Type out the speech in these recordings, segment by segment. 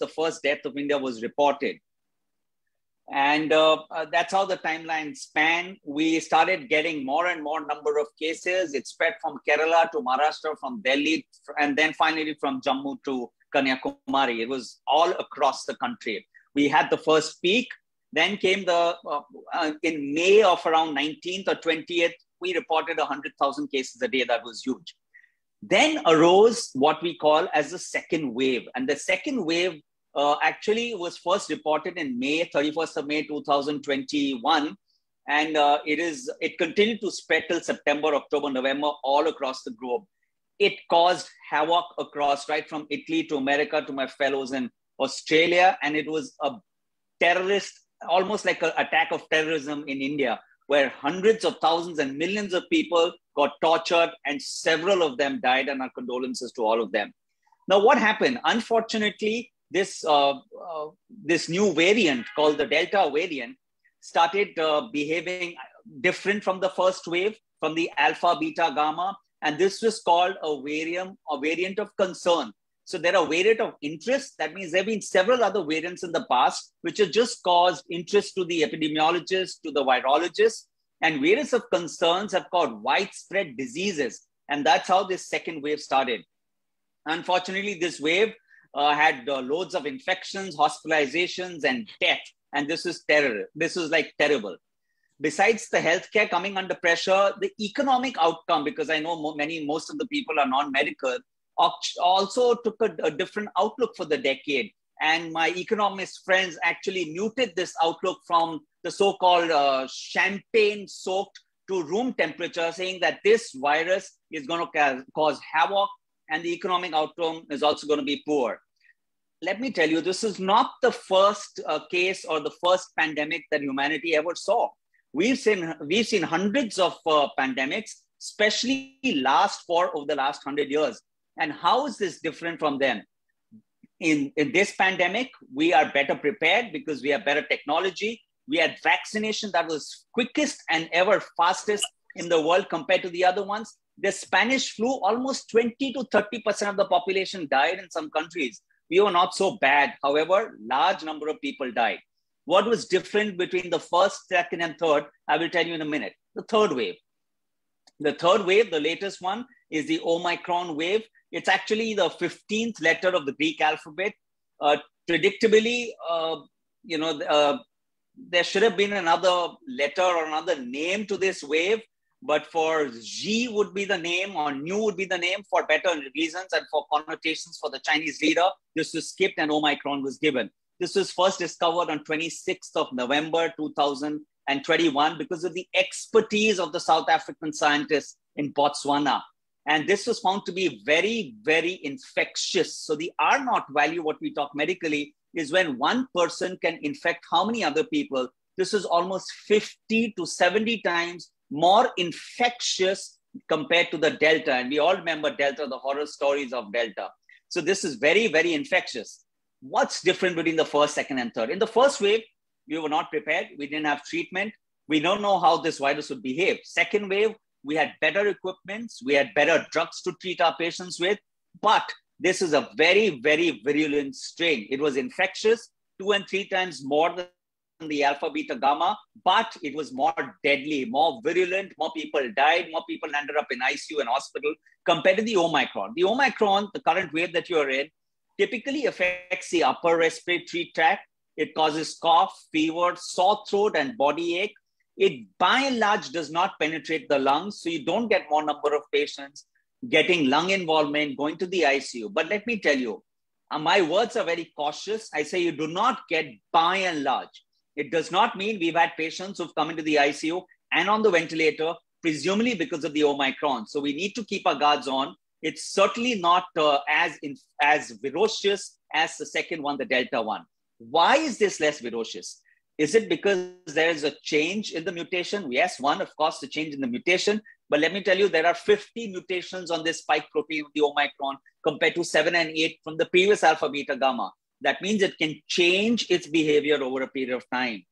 the first death of India was reported. And uh, uh, that's how the timeline span. We started getting more and more number of cases. It spread from Kerala to Maharashtra, from Delhi, and then finally from Jammu to Kanyakumari. It was all across the country. We had the first peak. Then came the, uh, uh in May of around 19th or 20th, we reported 100,000 cases a day. That was huge. Then arose what we call as the second wave. And the second wave uh, actually was first reported in May, 31st of May 2021. And uh, it is it continued to spread till September, October, November, all across the globe. It caused havoc across, right from Italy to America to my fellows in Australia. And it was a terrorist, almost like an attack of terrorism in India, where hundreds of thousands and millions of people got tortured and several of them died. And our condolences to all of them. Now, what happened? Unfortunately, this, uh, uh, this new variant called the Delta variant started uh, behaving different from the first wave, from the alpha, beta, gamma. And this was called a variant, a variant of concern. So there are variant of interest. That means there have been several other variants in the past, which have just caused interest to the epidemiologists, to the virologists, and variants of concerns have caused widespread diseases. And that's how this second wave started. Unfortunately, this wave uh, had uh, loads of infections, hospitalizations, and death. And this is terror. This is like terrible. Besides the healthcare coming under pressure, the economic outcome, because I know many, most of the people are non-medical, also took a, a different outlook for the decade. And my economist friends actually muted this outlook from the so-called uh, champagne-soaked to room temperature, saying that this virus is going to cause havoc and the economic outcome is also going to be poor let me tell you, this is not the first uh, case or the first pandemic that humanity ever saw. We've seen, we've seen hundreds of uh, pandemics, especially last for over the last hundred years. And how is this different from them? In, in this pandemic, we are better prepared because we have better technology. We had vaccination that was quickest and ever fastest in the world compared to the other ones. The Spanish flu, almost 20 to 30% of the population died in some countries we were not so bad. However, large number of people died. What was different between the first, second, and third? I will tell you in a minute. The third wave. The third wave, the latest one, is the Omicron wave. It's actually the 15th letter of the Greek alphabet. Uh, predictably, uh, you know, uh, there should have been another letter or another name to this wave, but for Xi would be the name or Nu would be the name for better reasons and for connotations for the Chinese leader. This was skipped and Omicron was given. This was first discovered on 26th of November 2021 because of the expertise of the South African scientists in Botswana. And this was found to be very, very infectious. So the R naught value, what we talk medically, is when one person can infect how many other people? This is almost 50 to 70 times more infectious compared to the Delta. And we all remember Delta, the horror stories of Delta. So this is very, very infectious. What's different between the first, second, and third? In the first wave, we were not prepared. We didn't have treatment. We don't know how this virus would behave. Second wave, we had better equipments. We had better drugs to treat our patients with. But this is a very, very virulent strain. It was infectious, two and three times more than the alpha, beta, gamma, but it was more deadly, more virulent, more people died, more people ended up in ICU and hospital compared to the Omicron. The Omicron, the current wave that you're in, typically affects the upper respiratory tract. It causes cough, fever, sore throat, and body ache. It by and large does not penetrate the lungs, so you don't get more number of patients getting lung involvement, going to the ICU. But let me tell you, uh, my words are very cautious. I say you do not get by and large it does not mean we've had patients who've come into the ICU and on the ventilator, presumably because of the Omicron. So we need to keep our guards on. It's certainly not uh, as, in, as ferocious as the second one, the Delta one. Why is this less ferocious? Is it because there is a change in the mutation? Yes, one, of course, the change in the mutation. But let me tell you, there are 50 mutations on this spike protein of the Omicron compared to seven and eight from the previous alpha, beta, gamma. That means it can change its behavior over a period of time.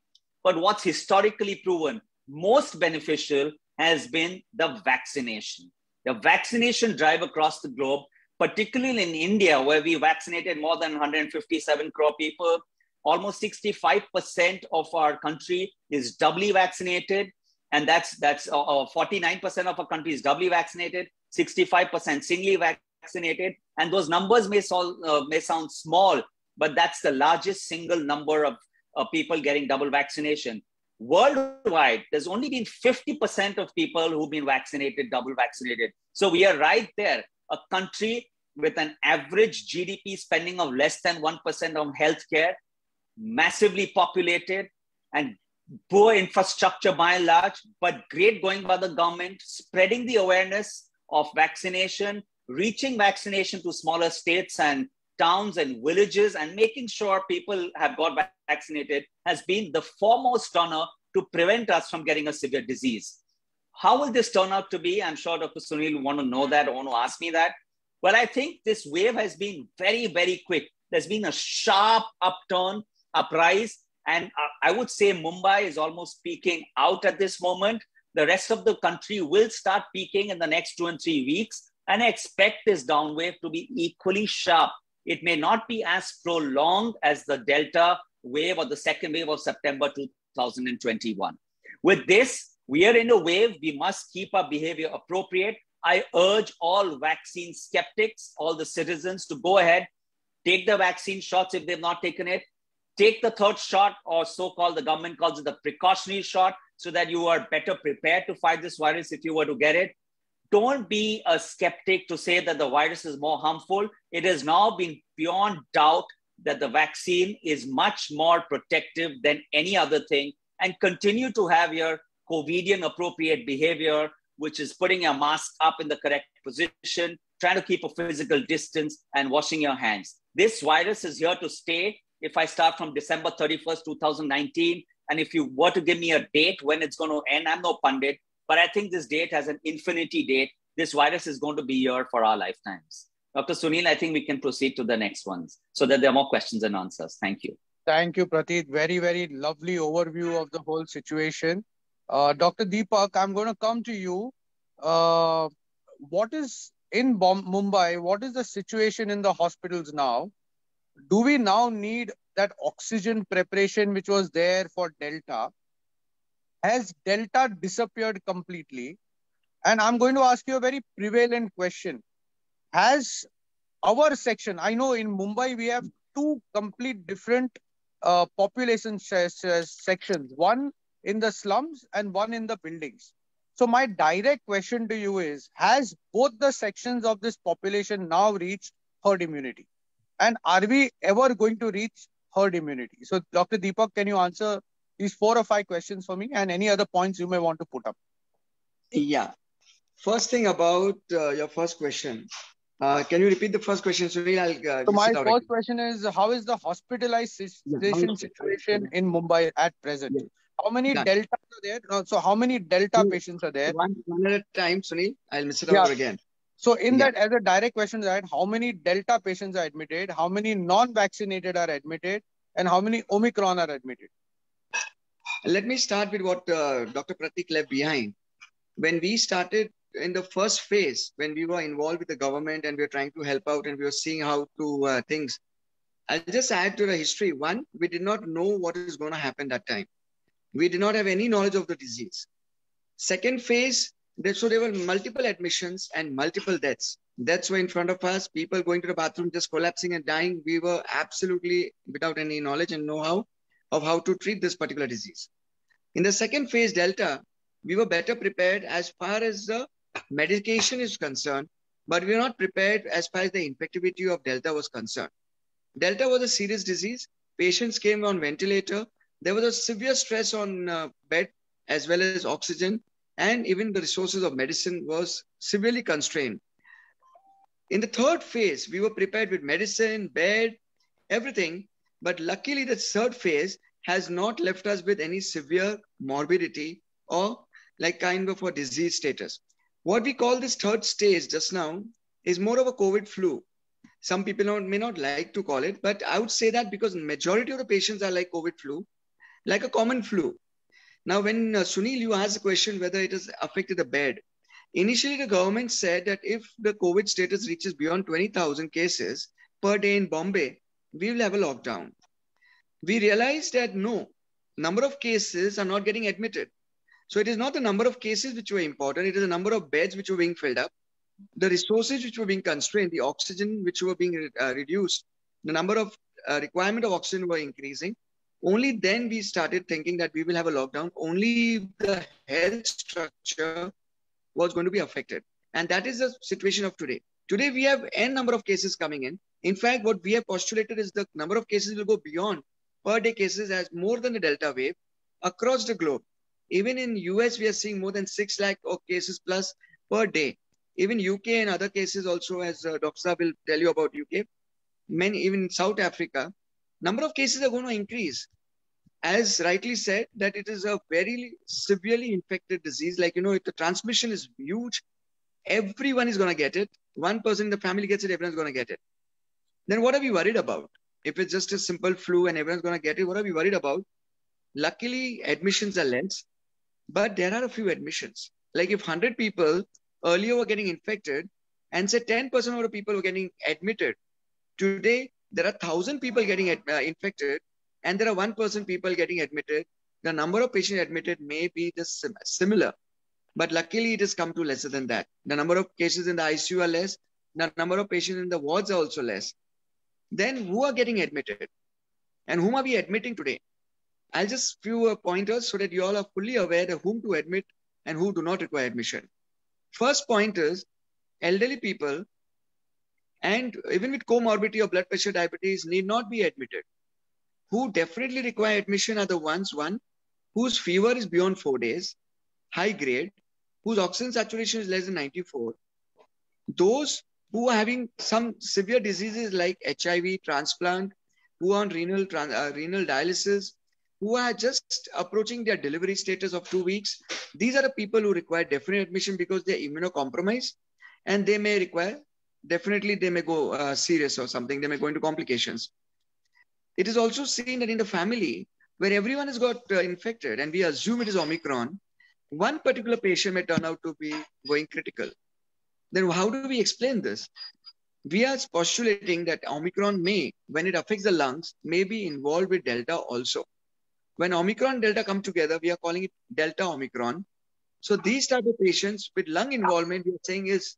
But what's historically proven most beneficial has been the vaccination. The vaccination drive across the globe, particularly in India, where we vaccinated more than 157 crore people. Almost 65% of our country is doubly vaccinated. And that's, that's uh, 49% uh, of our country is doubly vaccinated, 65% singly vaccinated. And those numbers may, sol- uh, may sound small, but that's the largest single number of uh, people getting double vaccination. Worldwide, there's only been 50% of people who've been vaccinated, double vaccinated. So we are right there, a country with an average GDP spending of less than 1% on healthcare, massively populated, and poor infrastructure by and large, but great going by the government, spreading the awareness of vaccination, reaching vaccination to smaller states and towns and villages, and making sure people have got vaccinated has been the foremost honor to prevent us from getting a severe disease. How will this turn out to be? I'm sure Dr. Sunil will want to know that or want to ask me that. Well, I think this wave has been very, very quick. There's been a sharp upturn, uprise, and uh, I would say Mumbai is almost peaking out at this moment. The rest of the country will start peaking in the next two and three weeks. And I expect this down wave to be equally sharp. It may not be as prolonged as the Delta wave or the second wave of September 2021. With this, we are in a wave. We must keep our behavior appropriate. I urge all vaccine skeptics, all the citizens to go ahead, take the vaccine shots if they've not taken it, take the third shot, or so called, the government calls it the precautionary shot, so that you are better prepared to fight this virus if you were to get it. Don't be a skeptic to say that the virus is more harmful. It has now been beyond doubt that the vaccine is much more protective than any other thing and continue to have your COVIDian appropriate behavior, which is putting your mask up in the correct position, trying to keep a physical distance, and washing your hands. This virus is here to stay. If I start from December 31st, 2019, and if you were to give me a date when it's going to end, I'm no pundit, but I think this date has an infinity date. This virus is going to be here for our lifetimes. Dr. Sunil, I think we can proceed to the next ones so that there are more questions and answers. Thank you. Thank you, Prateek. Very, very lovely overview of the whole situation. Uh, Dr. Deepak, I'm going to come to you. Uh, what is in Mumbai? What is the situation in the hospitals now? Do we now need that oxygen preparation which was there for Delta? Has Delta disappeared completely? And I'm going to ask you a very prevalent question has our section, I know in Mumbai we have two complete different uh, population sections, one in the slums and one in the buildings. So my direct question to you is, has both the sections of this population now reached herd immunity? And are we ever going to reach herd immunity? So Dr. Deepak, can you answer these four or five questions for me and any other points you may want to put up? Yeah. First thing about uh, your first question, uh, can you repeat the first question, Sunil? I'll, uh, so my first again. question is, how is the hospitalization yeah, situation in Mumbai at present? Yeah. How many Done. deltas are there? So how many delta patients are there? One, one at a time, Sunil. I'll miss it yeah. over again. So in that, as a direct question, that how many delta patients are admitted? How many non-vaccinated are admitted? And how many Omicron are admitted? Let me start with what uh, Dr. Pratik left behind. When we started in the first phase when we were involved with the government and we were trying to help out and we were seeing how to uh, things i'll just add to the history one we did not know what is going to happen that time we did not have any knowledge of the disease second phase so there were multiple admissions and multiple deaths that's why in front of us people going to the bathroom just collapsing and dying we were absolutely without any knowledge and know-how of how to treat this particular disease in the second phase delta we were better prepared as far as the medication is concerned, but we are not prepared as far as the infectivity of Delta was concerned. Delta was a serious disease. Patients came on ventilator. There was a severe stress on uh, bed as well as oxygen, and even the resources of medicine was severely constrained. In the third phase, we were prepared with medicine, bed, everything. But luckily, the third phase has not left us with any severe morbidity or like kind of a disease status. What we call this third stage just now is more of a COVID flu. Some people may not like to call it, but I would say that because majority of the patients are like COVID flu, like a common flu. Now, when uh, Sunil, you asked the question whether it has affected the bed, Initially, the government said that if the COVID status reaches beyond 20,000 cases per day in Bombay, we will have a lockdown. We realized that no, number of cases are not getting admitted. So it is not the number of cases which were important, it is the number of beds which were being filled up, the resources which were being constrained, the oxygen which were being uh, reduced, the number of uh, requirement of oxygen were increasing. Only then we started thinking that we will have a lockdown. Only the health structure was going to be affected. And that is the situation of today. Today, we have n number of cases coming in. In fact, what we have postulated is the number of cases will go beyond per day cases as more than the Delta wave across the globe. Even in US, we are seeing more than 6 lakh of cases plus per day. Even UK and other cases also, as uh, Dr. Will tell you about UK, many, even in South Africa, number of cases are going to increase. As rightly said, that it is a very severely infected disease. Like, you know, if the transmission is huge, everyone is going to get it. One person in the family gets it, everyone's going to get it. Then what are we worried about? If it's just a simple flu and everyone's going to get it, what are we worried about? Luckily, admissions are less, but there are a few admissions. Like if 100 people earlier were getting infected and say 10% of the people were getting admitted, today there are 1,000 people getting uh, infected and there are 1% people getting admitted. The number of patients admitted may be the sim similar, but luckily it has come to lesser than that. The number of cases in the ICU are less. The number of patients in the wards are also less. Then who are getting admitted? And whom are we admitting today? I'll just few uh, pointers so that you all are fully aware of whom to admit and who do not require admission. First point is elderly people and even with comorbidity of blood pressure diabetes need not be admitted. Who definitely require admission are the ones, one, whose fever is beyond four days, high grade, whose oxygen saturation is less than 94, those who are having some severe diseases like HIV, transplant, who are on renal, uh, renal dialysis, who are just approaching their delivery status of two weeks. These are the people who require definite admission because they're immunocompromised and they may require, definitely they may go uh, serious or something, they may go into complications. It is also seen that in the family, where everyone has got uh, infected and we assume it is Omicron, one particular patient may turn out to be going critical. Then how do we explain this? We are postulating that Omicron may, when it affects the lungs, may be involved with Delta also. When Omicron Delta come together, we are calling it Delta Omicron. So these type of patients with lung involvement, we are saying is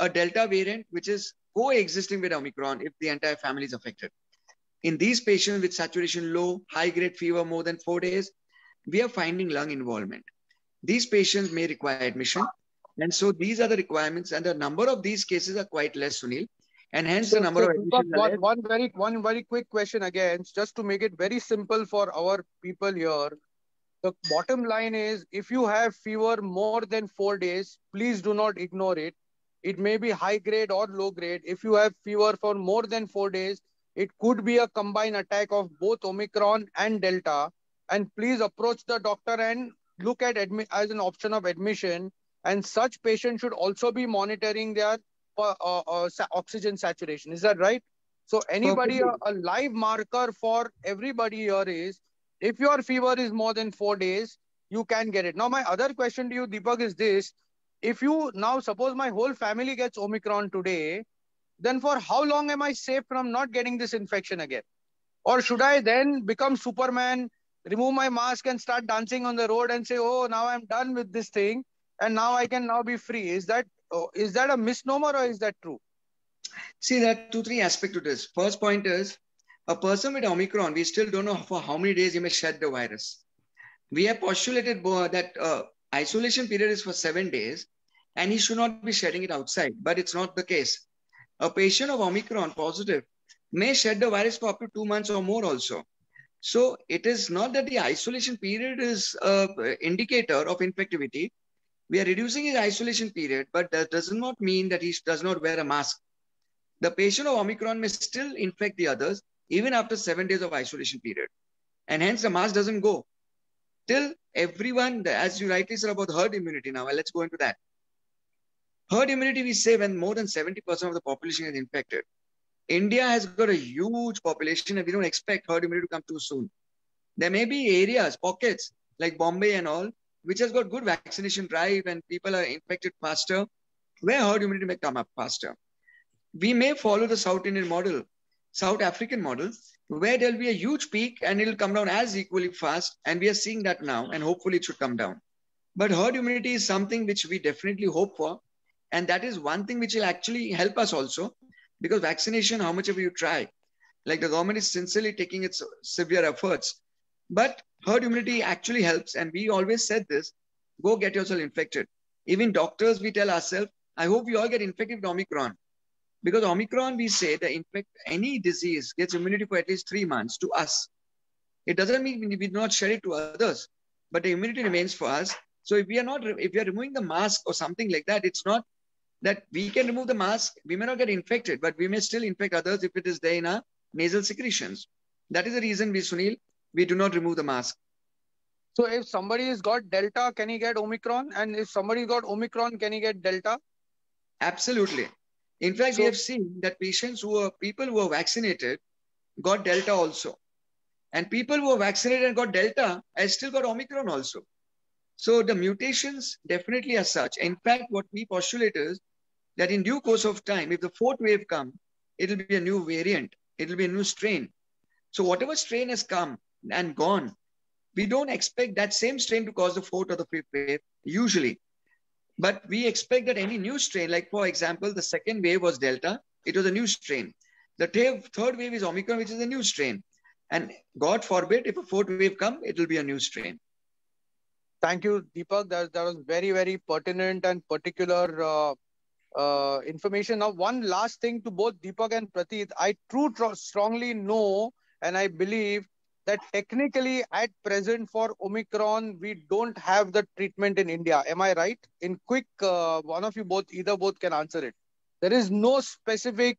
a Delta variant, which is coexisting with Omicron if the entire family is affected. In these patients with saturation low, high grade fever more than four days, we are finding lung involvement. These patients may require admission and so these are the requirements, and the number of these cases are quite less, Sunil. And hence so, the number so of one, one very one very quick question again, just to make it very simple for our people here. The bottom line is if you have fever more than four days, please do not ignore it. It may be high grade or low grade. If you have fever for more than four days, it could be a combined attack of both Omicron and Delta. And please approach the doctor and look at admit as an option of admission and such patients should also be monitoring their uh, uh, uh oxygen saturation. Is that right? So anybody, a, a, live marker for everybody here is, if your fever is more than four days, you can get it. Now, my other question to you, Deepak, is this. If you now, suppose my whole family gets Omicron today, then for how long am I safe from not getting this infection again? Or should I then become Superman, remove my mask and start dancing on the road and say, oh, now I'm done with this thing and now I can now be free. Is that oh, is that a misnomer or is that true? See, are two, three aspects to this. First point is a person with Omicron, we still don't know for how many days he may shed the virus. We have postulated that uh, isolation period is for seven days and he should not be shedding it outside, but it's not the case. A patient of Omicron positive may shed the virus for up to two months or more also. So it is not that the isolation period is an indicator of infectivity, we are reducing his isolation period, but that does not mean that he does not wear a mask. The patient of Omicron may still infect the others even after seven days of isolation period. And hence the mask doesn't go. Till everyone, as you rightly said about herd immunity now, let's go into that. Herd immunity, we say when more than 70% of the population is infected. India has got a huge population and we don't expect herd immunity to come too soon. There may be areas, pockets like Bombay and all, which has got good vaccination drive and people are infected faster, where herd immunity may come up faster. We may follow the South Indian model, South African model, where there'll be a huge peak and it'll come down as equally fast. And we are seeing that now, and hopefully it should come down. But herd immunity is something which we definitely hope for. And that is one thing which will actually help us also because vaccination, how much ever you try, like the government is sincerely taking its severe efforts. But herd immunity actually helps. And we always said this go get yourself infected. Even doctors, we tell ourselves, I hope you all get infected with Omicron. Because Omicron, we say that infect any disease gets immunity for at least three months to us. It doesn't mean we do not share it to others, but the immunity remains for us. So if we are not, if we are removing the mask or something like that, it's not that we can remove the mask. We may not get infected, but we may still infect others if it is there in our nasal secretions. That is the reason we, Sunil, we do not remove the mask. So if somebody has got Delta, can he get Omicron? And if somebody got Omicron, can he get Delta? Absolutely. In fact, so, we have seen that patients who are people who are vaccinated got Delta also. And people who are vaccinated and got Delta have still got Omicron also. So the mutations definitely are such. In fact, what we postulate is that in due course of time, if the fourth wave comes, it'll be a new variant. It'll be a new strain. So whatever strain has come and gone, we don't expect that same strain to cause the fourth or the fifth wave, usually. But we expect that any new strain, like for example, the second wave was Delta, it was a new strain. The third wave is Omicron, which is a new strain. And God forbid, if a fourth wave come, it will be a new strain. Thank you, Deepak. That, that was very, very pertinent and particular uh, uh, information. Now, one last thing to both Deepak and Prateek. I true tr- strongly know and I believe that technically at present for Omicron, we don't have the treatment in India. Am I right? In quick, uh, one of you both, either both can answer it. There is no specific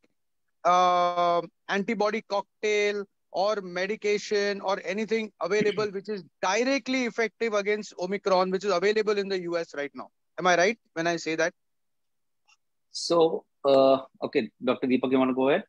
uh, antibody cocktail or medication or anything available which is directly effective against Omicron, which is available in the US right now. Am I right when I say that? So, uh, okay, Dr. Deepak, you want to go ahead?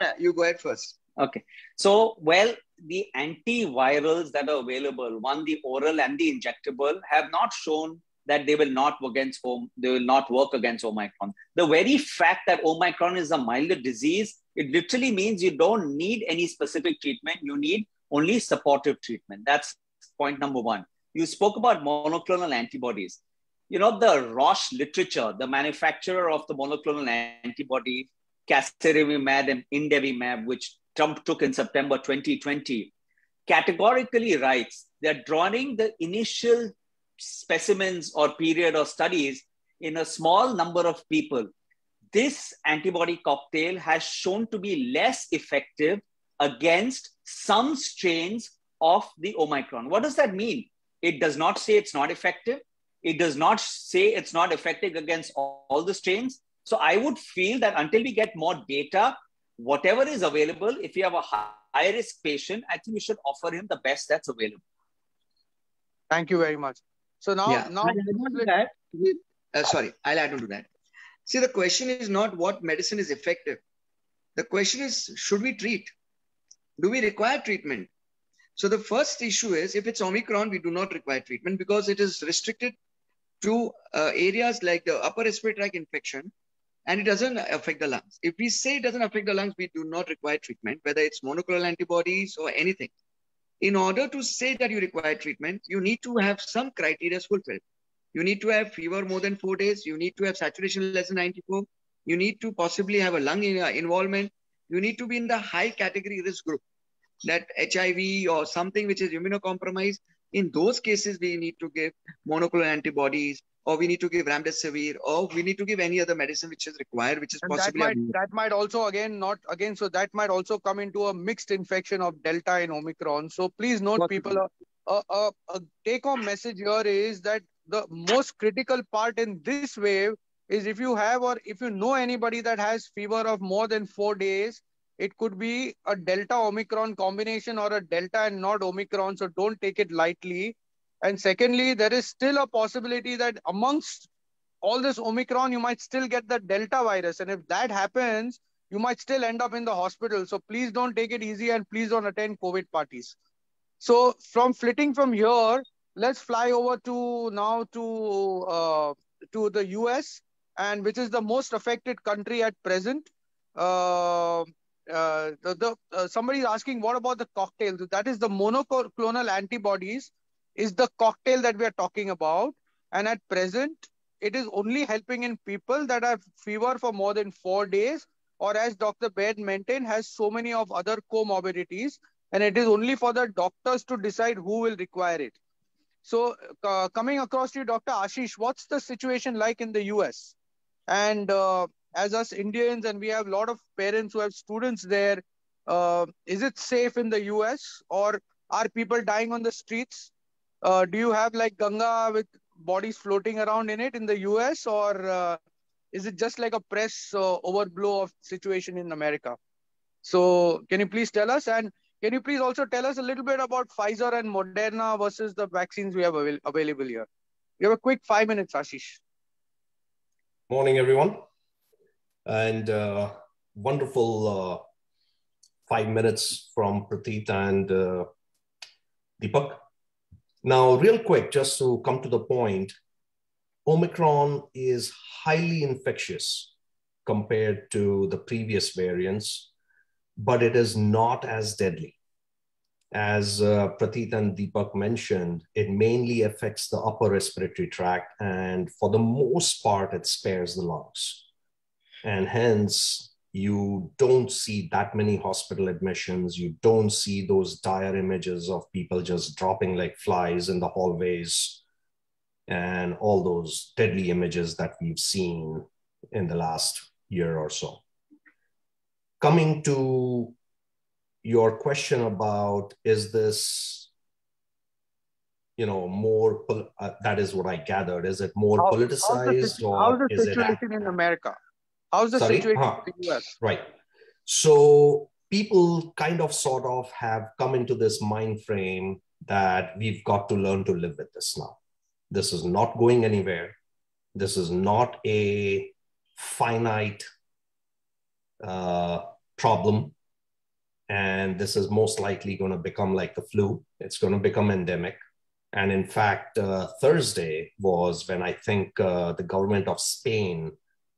No, you go ahead first. Okay. So, well, the antivirals that are available, one the oral and the injectable, have not shown that they will not work against they will not work against Omicron. The very fact that Omicron is a milder disease, it literally means you don't need any specific treatment. You need only supportive treatment. That's point number one. You spoke about monoclonal antibodies. You know, the Roche literature, the manufacturer of the monoclonal antibody, casirivimab and imdevimab, which Trump took in September 2020, categorically writes that drawing the initial specimens or period of studies in a small number of people, this antibody cocktail has shown to be less effective against some strains of the Omicron. What does that mean? It does not say it's not effective. It does not say it's not effective against all, all the strains. So I would feel that until we get more data, whatever is available, if you have a high risk patient, I think we should offer him the best that's available. Thank you very much. So now, yeah. now that, uh, sorry, I'll add on to that. See, the question is not what medicine is effective. The question is, should we treat? Do we require treatment? So the first issue is, if it's Omicron, we do not require treatment because it is restricted to uh, areas like the upper respiratory tract infection and it doesn't affect the lungs. If we say it doesn't affect the lungs, we do not require treatment, whether it's monoclonal antibodies or anything. In order to say that you require treatment, you need to have some criteria fulfilled. You need to have fever more than four days. You need to have saturation less than 94. You need to possibly have a lung uh, involvement. You need to be in the high category risk group, that HIV or something which is immunocompromised. In those cases, we need to give monoclonal antibodies or we need to give remdesivir, or we need to give any other medicine which is required, which is and possibly. That might, that might also, again, not again, so that might also come into a mixed infection of Delta and Omicron. So please note, people, a, a, a take home message here is that the most critical part in this wave is if you have or if you know anybody that has fever of more than four days, it could be a Delta Omicron combination or a Delta and not Omicron. So don't take it lightly and secondly, there is still a possibility that amongst all this Omicron, you might still get the Delta virus. And if that happens, you might still end up in the hospital. So please don't take it easy and please don't attend COVID parties. So from flitting from here, let's fly over to now to uh, to the US, and which is the most affected country at present. Uh, uh, the, the uh, somebody is asking what about the cocktail that is the monoclonal antibodies is the cocktail that we are talking about. And at present it is only helping in people that have fever for more than four days. Or as dr baid maintained has so many of other comorbidities. And it is only for the doctors to decide who will require it. So uh, coming across to you dr ashish what's the situation like in the us and uh, as us Indians, and we have a lot of parents who have students there. Uh, is it safe in the US or are people dying on the streets? Uh, do you have like Ganga with bodies floating around in it in the US or uh, is it just like a press uh, overblow of situation in America? So can you please tell us and can you please also tell us a little bit about Pfizer and Moderna versus the vaccines we have avail available here? You have a quick five minutes, Ashish. Morning, everyone and uh, wonderful uh, five minutes from Prateek and uh, Deepak. Now, real quick, just to come to the point, Omicron is highly infectious compared to the previous variants, but it is not as deadly. As uh, Prateek and Deepak mentioned, it mainly affects the upper respiratory tract, and for the most part, it spares the lungs and hence you don't see that many hospital admissions. You don't see those dire images of people just dropping like flies in the hallways and all those deadly images that we've seen in the last year or so. Coming to your question about is this you know more uh, that is what i gathered. Is it more how, politicized how's the, or the situation in america How's the Sorry? situation huh. in the US? Right. So people kind of sort of have come into this mind frame that we've got to learn to live with this now. This is not going anywhere. This is not a finite uh, problem. And this is most likely going to become like the flu. It's going to become endemic. And in fact, uh, Thursday was when I think uh, the government of Spain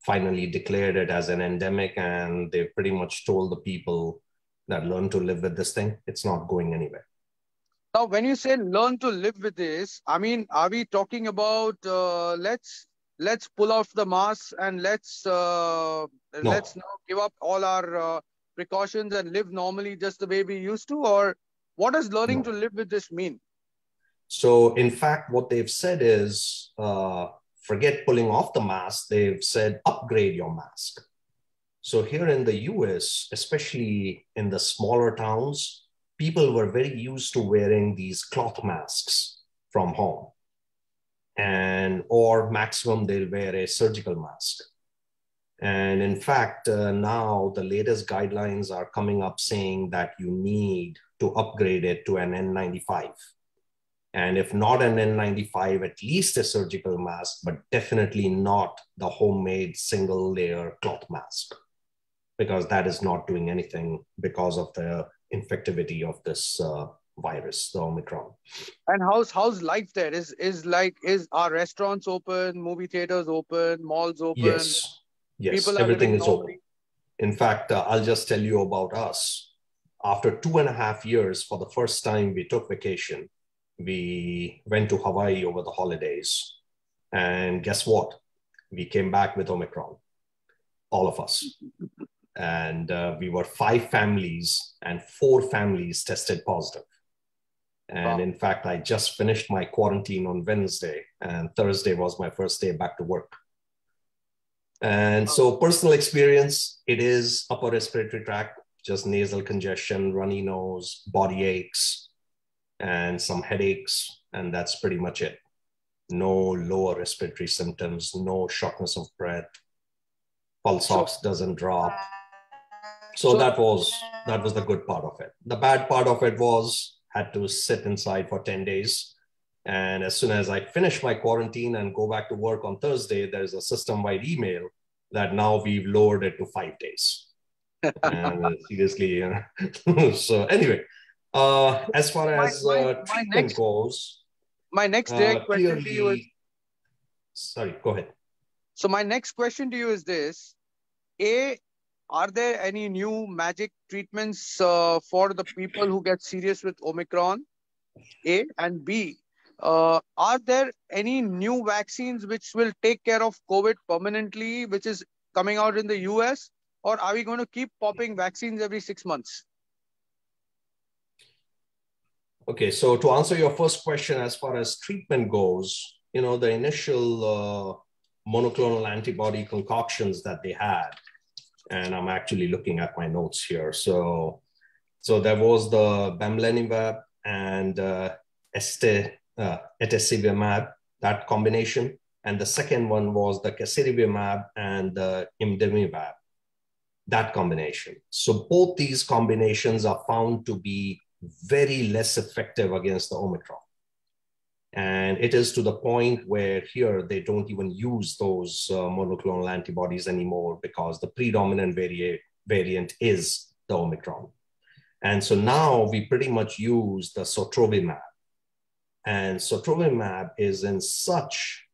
finally declared it as an endemic and they pretty much told the people that learn to live with this thing it's not going anywhere now when you say learn to live with this i mean are we talking about uh, let's let's pull off the mask and let's uh, no. let's now give up all our uh, precautions and live normally just the way we used to or what does learning no. to live with this mean so in fact what they've said is uh, forget pulling off the mask, they've said upgrade your mask. So here in the US, especially in the smaller towns, people were very used to wearing these cloth masks from home. And or maximum they'll wear a surgical mask. And in fact, uh, now the latest guidelines are coming up saying that you need to upgrade it to an N95 and if not an N95, at least a surgical mask, but definitely not the homemade single layer cloth mask, because that is not doing anything because of the infectivity of this uh, virus, the Omicron. And how's how's life there? Is is like is our restaurants open, movie theaters open, malls open? Yes, yes, People everything is normally? open. In fact, uh, I'll just tell you about us. After two and a half years, for the first time, we took vacation we went to Hawaii over the holidays. And guess what? We came back with Omicron, all of us. And uh, we were five families, and four families tested positive. And wow. in fact, I just finished my quarantine on Wednesday, and Thursday was my first day back to work. And so, personal experience, it is upper respiratory tract, just nasal congestion, runny nose, body aches, and some headaches, and that's pretty much it. No lower respiratory symptoms, no shortness of breath, pulse ox doesn't drop. So, so that was that was the good part of it. The bad part of it was had to sit inside for 10 days. And as soon as I finish my quarantine and go back to work on Thursday, there's a system wide email that now we've lowered it to five days. and uh, seriously, you know. so anyway, uh, as far as my, my, uh, treatment next, goes, my next direct uh, question to you is sorry, go ahead. So my next question to you is this: A, are there any new magic treatments uh, for the people who get serious with Omicron? A and B, uh, are there any new vaccines which will take care of COVID permanently, which is coming out in the US, or are we going to keep popping vaccines every six months? Okay, so to answer your first question, as far as treatment goes, you know, the initial uh, monoclonal antibody concoctions that they had, and I'm actually looking at my notes here. So, so there was the bamlanivimab and uh, este, uh, etesevimab, that combination. And the second one was the casirivimab and the imdevimab, that combination. So both these combinations are found to be very less effective against the Omicron. And it is to the point where here they don't even use those uh, monoclonal antibodies anymore because the predominant vari- variant is the Omicron. And so now we pretty much use the sotrovimab. And sotrovimab is in such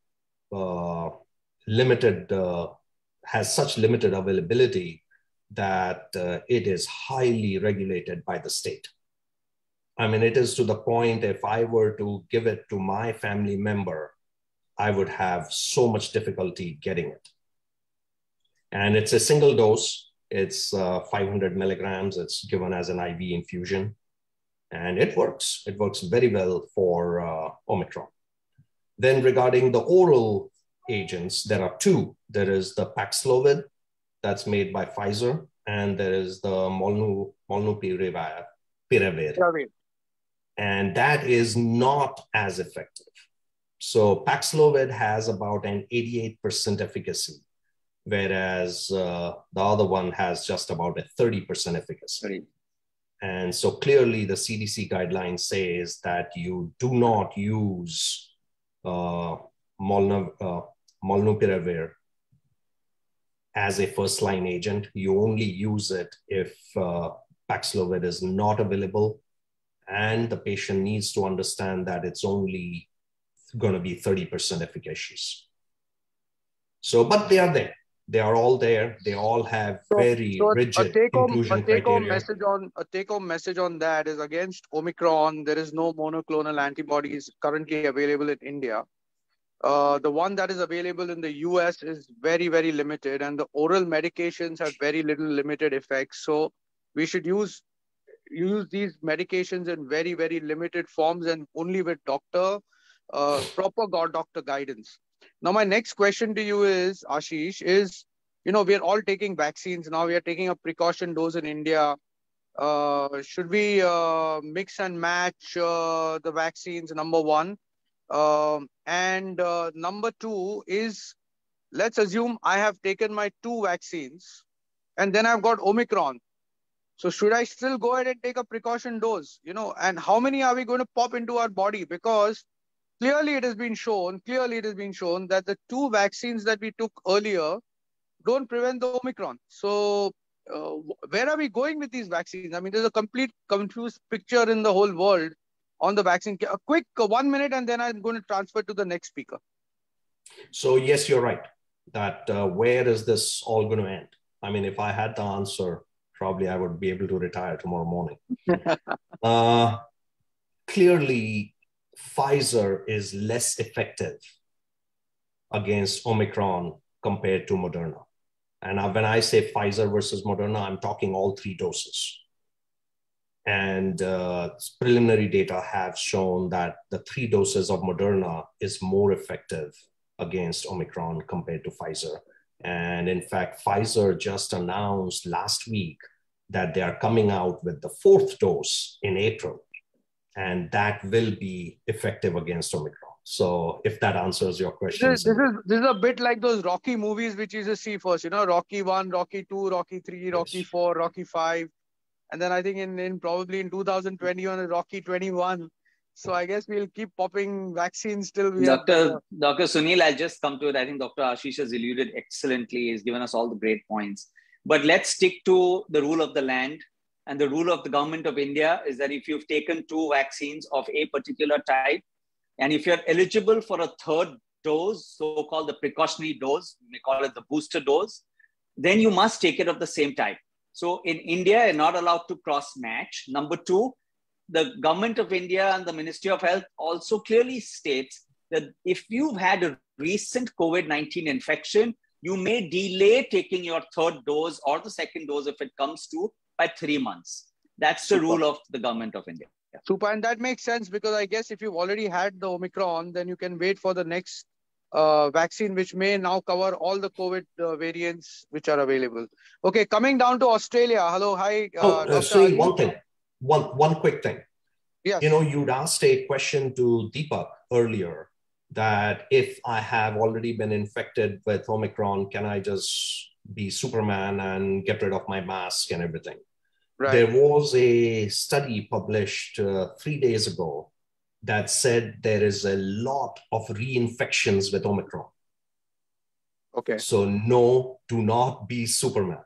uh, limited, uh, has such limited availability that uh, it is highly regulated by the state. I mean, it is to the point if I were to give it to my family member, I would have so much difficulty getting it. And it's a single dose, it's uh, 500 milligrams, it's given as an IV infusion, and it works. It works very well for uh, Omicron. Then, regarding the oral agents, there are two there is the Paxlovid, that's made by Pfizer, and there is the Molnu, Molnupiravir and that is not as effective. So Paxlovid has about an 88% efficacy, whereas uh, the other one has just about a 30% efficacy. Right. And so clearly the CDC guidelines says that you do not use uh, uh, molnupiravir as a first line agent. You only use it if uh, Paxlovid is not available and the patient needs to understand that it's only going to be 30% efficacious. So, but they are there. They are all there. They all have so, very so rigid a take inclusion a take criteria. Home message on, a take-home message on that is against Omicron, there is no monoclonal antibodies currently available in India. Uh, the one that is available in the US is very, very limited, and the oral medications have very little limited effects. So we should use use these medications in very, very limited forms and only with doctor, uh, proper God doctor guidance. Now, my next question to you is, Ashish, is, you know, we are all taking vaccines. Now we are taking a precaution dose in India. Uh, should we uh, mix and match uh, the vaccines, number one? Um, and uh, number two is, let's assume I have taken my two vaccines and then I've got Omicron. So should I still go ahead and take a precaution dose? You know, and how many are we going to pop into our body? Because clearly it has been shown, clearly it has been shown that the two vaccines that we took earlier don't prevent the Omicron. So uh, where are we going with these vaccines? I mean, there's a complete confused picture in the whole world on the vaccine. A quick uh, one minute, and then I'm going to transfer to the next speaker. So yes, you're right. That uh, where is this all going to end? I mean, if I had the answer, probably I would be able to retire tomorrow morning. uh, clearly, Pfizer is less effective against Omicron compared to Moderna. And when I say Pfizer versus Moderna, I'm talking all three doses. And uh, preliminary data have shown that the three doses of Moderna is more effective against Omicron compared to Pfizer. And in fact, Pfizer just announced last week that they are coming out with the fourth dose in April, and that will be effective against Omicron. So, if that answers your question, this, this, is this is a bit like those Rocky movies which is just see first. You know, Rocky one, Rocky two, Rocky three, Rocky yes. four, Rocky five, and then I think in, in probably in 2021, Rocky 21 so I guess we'll keep popping vaccines till we Dr. Dr. Sunil, I'll just come to it. I think Dr. Ashish has alluded excellently. He's given us all the great points. But let's stick to the rule of the land. And the rule of the government of India is that if you've taken two vaccines of a particular type, And if you're eligible for a third dose, so called the precautionary dose, we may call it the booster dose, then you must take it of the same type. So in India, you're not allowed to cross match. Number two, the government of India and the Ministry of Health also clearly states that if you've had a recent COVID 19 infection, you may delay taking your third dose or the second dose if it comes to by three months. That's the Super. rule of the government of India. Yeah. Super, and that makes sense because I guess if you've already had the Omicron, then you can wait for the next uh, vaccine, which may now cover all the COVID uh, variants which are available. Okay, coming down to Australia. Hello, hi. Uh, oh, uh, sorry, one thing, one one quick thing. Yeah. You know, you'd asked a question to Deepak earlier that if I have already been infected with Omicron, can I just be Superman and get rid of my mask and everything? Right. There was a study published uh, three days ago that said there is a lot of reinfections with Omicron. Okay. So, no, do not be Superman.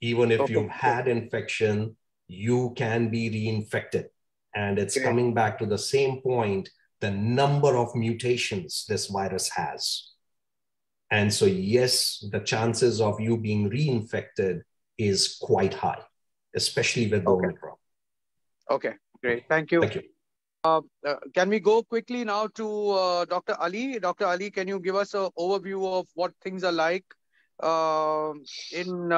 Even if okay. you've had infection, you can be reinfected. And it's okay. coming back to the same point the number of mutations this virus has. And so, yes, the chances of you being reinfected is quite high, especially with okay. Omicron. Okay, great. Thank you. Thank you. Uh, uh, can we go quickly now to uh, Dr. Ali? Dr. Ali, can you give us an overview of what things are like um, in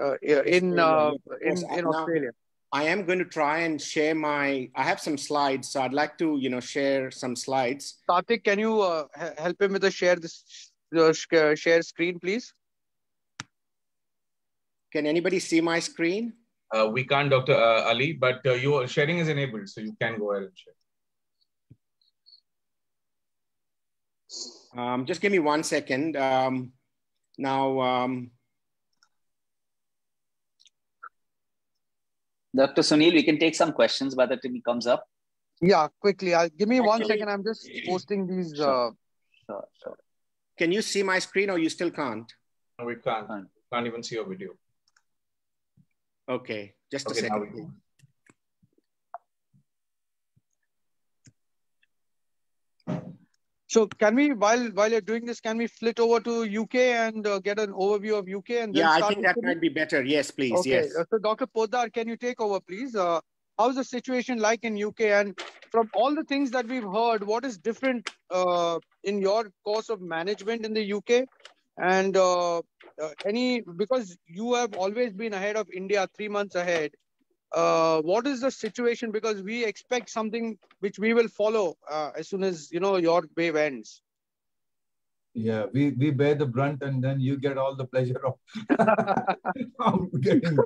uh, in uh, in, in Australia? I am going to try and share my. I have some slides, so I'd like to, you know, share some slides. Karthik, can you uh, help him with the share this uh, share screen, please? Can anybody see my screen? Uh, we can't, Dr. Uh, Ali, but uh, your sharing is enabled, so you can go ahead and share. Um, just give me one second. Um, now, um, Dr. Sunil, we can take some questions by the time he comes up. Yeah, quickly. I'll, give me Actually, one second. I'm just posting these. Sure. Uh... Sure, sure. Can you see my screen or you still can't? No, we can't. Can't, can't even see your video. Okay, just okay, a second. So can we, while while you're doing this, can we flit over to UK and uh, get an overview of UK? And yeah, I think that might be better. Yes, please. Okay. Yes. Uh, so Dr. Potdar, can you take over, please? Uh, how's the situation like in UK? And from all the things that we've heard, what is different uh, in your course of management in the UK? And uh, uh, any because you have always been ahead of India, three months ahead uh, what is the situation? Because we expect something which we will follow uh, as soon as you know your wave ends. Yeah, we, we bear the brunt and then you get all the pleasure of, getting.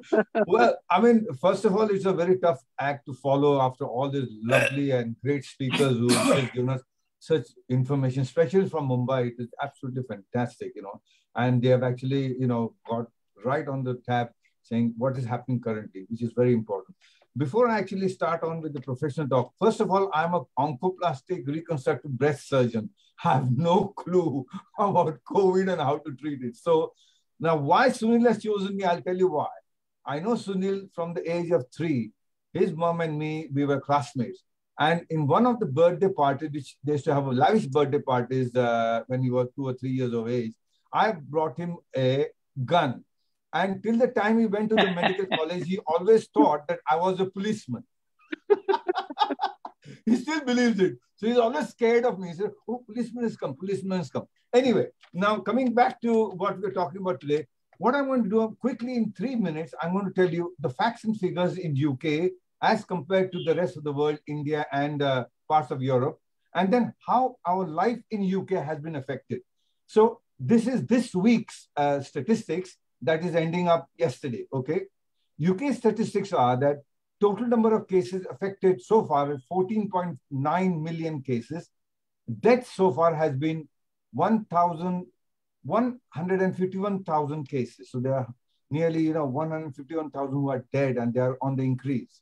Well, I mean, first of all, it's a very tough act to follow after all these lovely and great speakers who have given us such information, especially from Mumbai. It is absolutely fantastic, you know. And they have actually, you know, got right on the tap saying what is happening currently, which is very important. Before I actually start on with the professional talk, first of all, I'm a oncoplastic reconstructive breast surgeon. I have no clue about COVID and how to treat it. So now why Sunil has chosen me, I'll tell you why. I know Sunil from the age of three. His mom and me, we were classmates. And in one of the birthday parties, which they used to have a lavish birthday parties uh, when he was two or three years of age, I brought him a gun and till the time he went to the medical college, he always thought that I was a policeman. he still believes it. So he's always scared of me. He said, Oh, policeman has come, policeman has come. Anyway, now coming back to what we're talking about today, what I'm going to do quickly in three minutes, I'm going to tell you the facts and figures in UK as compared to the rest of the world, India and uh, parts of Europe, and then how our life in UK has been affected. So this is this week's uh, statistics that is ending up yesterday, okay? UK statistics are that total number of cases affected so far is 14.9 million cases. Deaths so far has been 1,000, 151,000 cases. So there are nearly, you know, 151,000 who are dead and they are on the increase.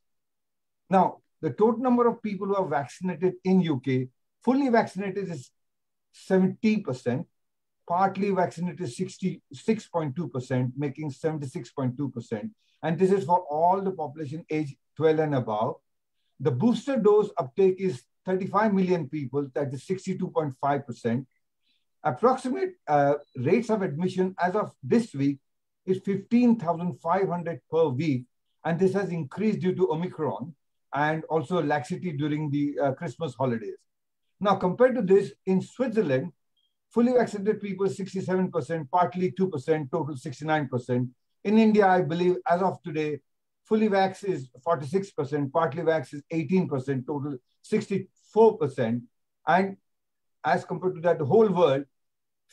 Now, the total number of people who are vaccinated in UK, fully vaccinated is 70%, partly vaccinated 66.2%, making 76.2%. And this is for all the population age 12 and above. The booster dose uptake is 35 million people, that is 62.5%. Approximate uh, rates of admission as of this week is 15,500 per week, and this has increased due to Omicron and also laxity during the uh, Christmas holidays. Now, compared to this, in Switzerland, fully vaccinated people 67%, partly 2%, total 69%. In India, I believe as of today, fully vax is 46%, partly vax is 18%, total 64%. And as compared to that, the whole world,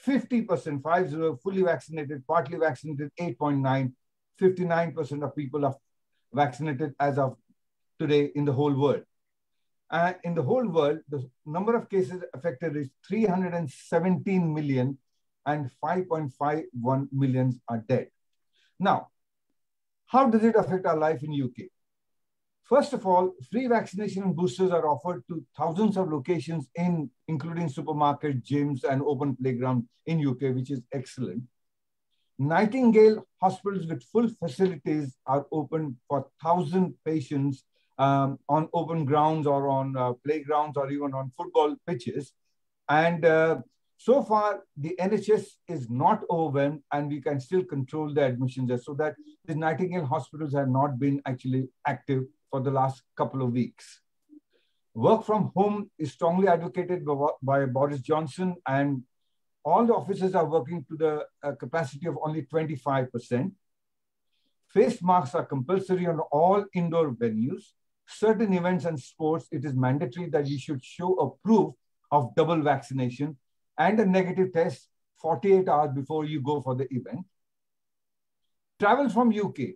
50%, 50, fully vaccinated, partly vaccinated, 8.9, 59% of people are vaccinated as of today in the whole world. And in the whole world, the number of cases affected is 317 million and 5.51 millions are dead. Now, how does it affect our life in UK? First of all, free vaccination and boosters are offered to thousands of locations in, including supermarkets, gyms, and open playground in UK, which is excellent. Nightingale hospitals with full facilities are open for 1,000 patients um, on open grounds or on uh, playgrounds or even on football pitches. And uh, so far, the NHS is not overwhelmed and we can still control the admissions there, so that the Nightingale hospitals have not been actually active for the last couple of weeks. Work from home is strongly advocated by, by Boris Johnson and all the offices are working to the uh, capacity of only 25%. Face masks are compulsory on all indoor venues certain events and sports, it is mandatory that you should show a proof of double vaccination and a negative test 48 hours before you go for the event. Travel from UK.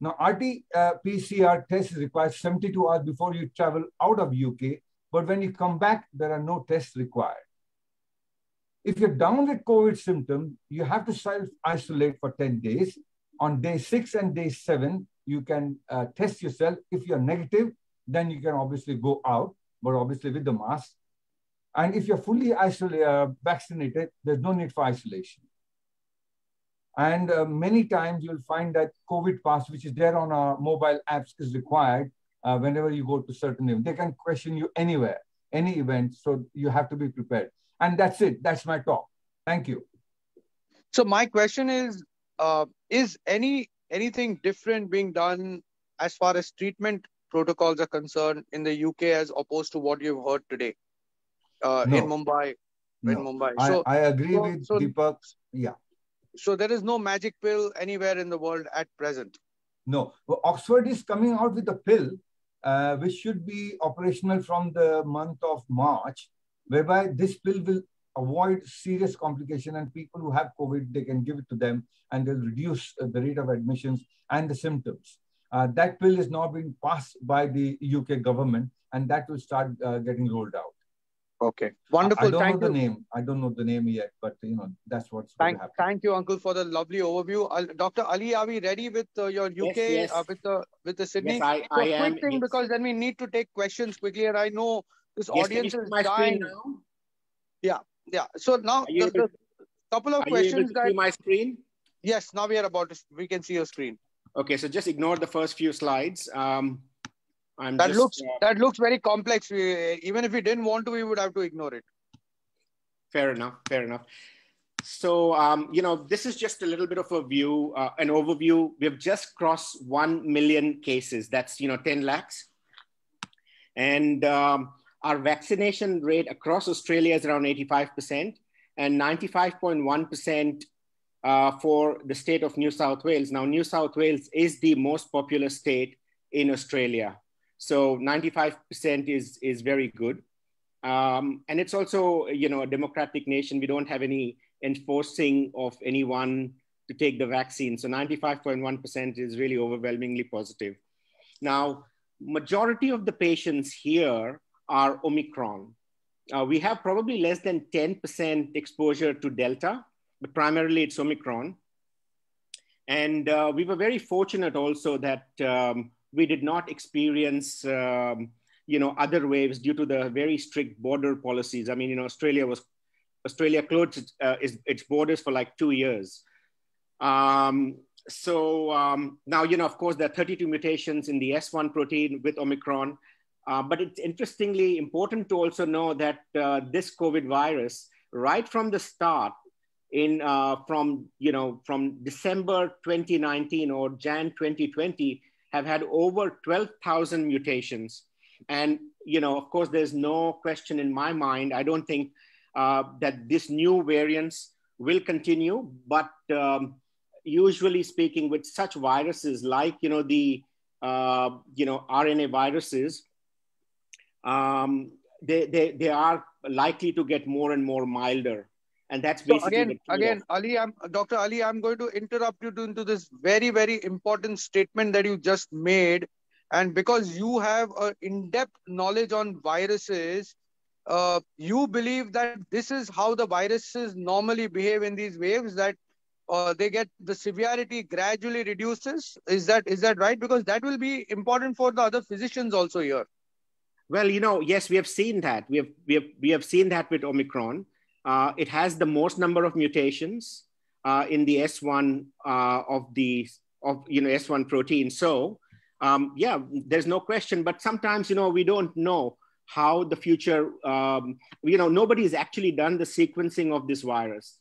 Now, RT-PCR uh, test required 72 hours before you travel out of UK, but when you come back, there are no tests required. If you're down with COVID symptoms, you have to self-isolate for 10 days. On day six and day seven, you can uh, test yourself. If you're negative, then you can obviously go out, but obviously with the mask. And if you're fully isolated, uh, vaccinated, there's no need for isolation. And uh, many times you'll find that COVID pass, which is there on our mobile apps, is required uh, whenever you go to certain events. They can question you anywhere, any event. So you have to be prepared. And that's it. That's my talk. Thank you. So my question is, uh, is any anything different being done as far as treatment protocols are concerned in the UK as opposed to what you've heard today uh, no. in Mumbai? No. In Mumbai, so I, I agree so, with so, Deepak. Yeah. So there is no magic pill anywhere in the world at present. No, well, Oxford is coming out with a pill uh, which should be operational from the month of March, whereby this pill will avoid serious complication and people who have COVID, they can give it to them and they'll reduce uh, the rate of admissions and the symptoms. Uh, that bill is now being passed by the UK government and that will start uh, getting rolled out. Okay, wonderful. I, I don't thank know you. the name. I don't know the name yet, but you know that's what's thank, Thank you, Uncle, for the lovely overview. Uh, Dr. Ali, are we ready with uh, your UK yes, yes. Uh, with the with the Sydney? Yes, I, so I quick am. thing yes. because then we need to take questions quickly, and I know this yes, audience is my dying. now? Yeah, yeah. So now the, the couple of questions you able my screen. Yes, now we are about to. We can see your screen. Okay, so just ignore the first few slides. Um, I'm that just, looks uh, that looks very complex. We, even if we didn't want to, we would have to ignore it. Fair enough. Fair enough. So, um, you know, this is just a little bit of a view, uh, an overview. We've just crossed 1 million cases. That's, you know, 10 lakhs. And um, our vaccination rate across Australia is around 85% and 95.1% uh, for the state of New South Wales. Now, New South Wales is the most popular state in Australia. So 95% is, is very good. Um, and it's also, you know, a democratic nation. We don't have any enforcing of anyone to take the vaccine. So 95.1% is really overwhelmingly positive. Now, majority of the patients here are Omicron. Uh, we have probably less than 10% exposure to Delta, but primarily it's Omicron. And uh, we were very fortunate also that um, we did not experience um, you know other waves due to the very strict border policies. I mean, you know, Australia was Australia closed its, uh, its, its borders for like two years. Um, so um, now, you know, of course, there are 32 mutations in the S1 protein with Omicron. Uh, but it's interestingly important to also know that uh, this COVID virus, right from the start, in uh, from you know from December 2019 or Jan 2020, have had over 12,000 mutations, and you know of course there's no question in my mind. I don't think uh, that this new variants will continue, but um, usually speaking, with such viruses like you know the uh, you know RNA viruses, um, they, they they are likely to get more and more milder, and that's basically so again again Ali, I'm Dr. Ali, I'm going to interrupt you to, into this very very important statement that you just made, and because you have an in-depth knowledge on viruses. Uh, you believe that this is how the viruses normally behave in these waves that uh, they get the severity gradually reduces is that is that right because that will be important for the other physicians also here well you know yes we have seen that. We have we have we have seen that with omicron. Uh, it has the most number of mutations uh, in the s1 uh, of the of you know s1 protein. So um, yeah there's no question. But sometimes you know we don't know how the future um, you know nobody's actually done the sequencing of this virus.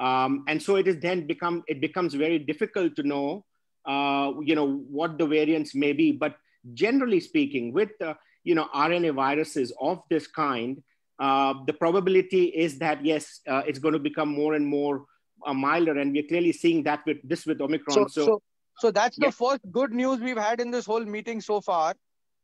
Um, and so it is then become it becomes very difficult to know uh, you know what the variants may be. But generally speaking with uh, you know rna viruses of this kind uh, the probability is that yes uh, it's going to become more and more uh, milder and we're clearly seeing that with this with omicron. So so, so, so that's the first good news we've had in this whole meeting so far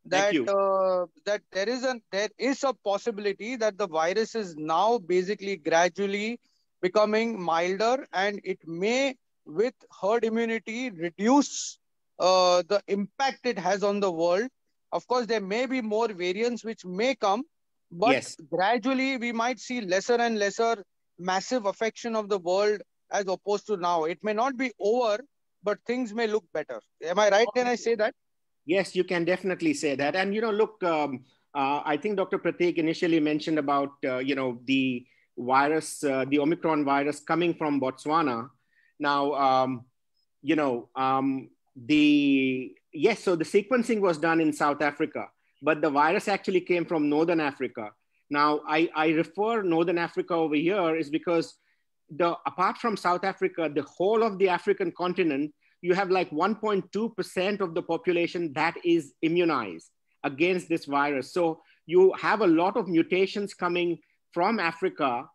that uh, that there is a there is a possibility that the virus is now basically gradually becoming milder and it may with herd immunity reduce uh, the impact it has on the world of course there may be more variants which may come but yes. gradually we might see lesser and lesser massive affection of the world as opposed to now. It may not be over but things may look better. Am i right? Can i say that? Yes you can definitely say that. And you know look um, uh, i think dr pratit initially mentioned about uh, you know the virus, uh, the Omicron virus coming from Botswana. Now, um, you know, um, the yes, so the sequencing was done in South Africa, but the virus actually came from Northern Africa. Now, I, I refer Northern Africa over here is because the apart from South Africa, the whole of the African continent, you have like 1.2% of the population that is immunized against this virus. So you have a lot of mutations coming from Africa.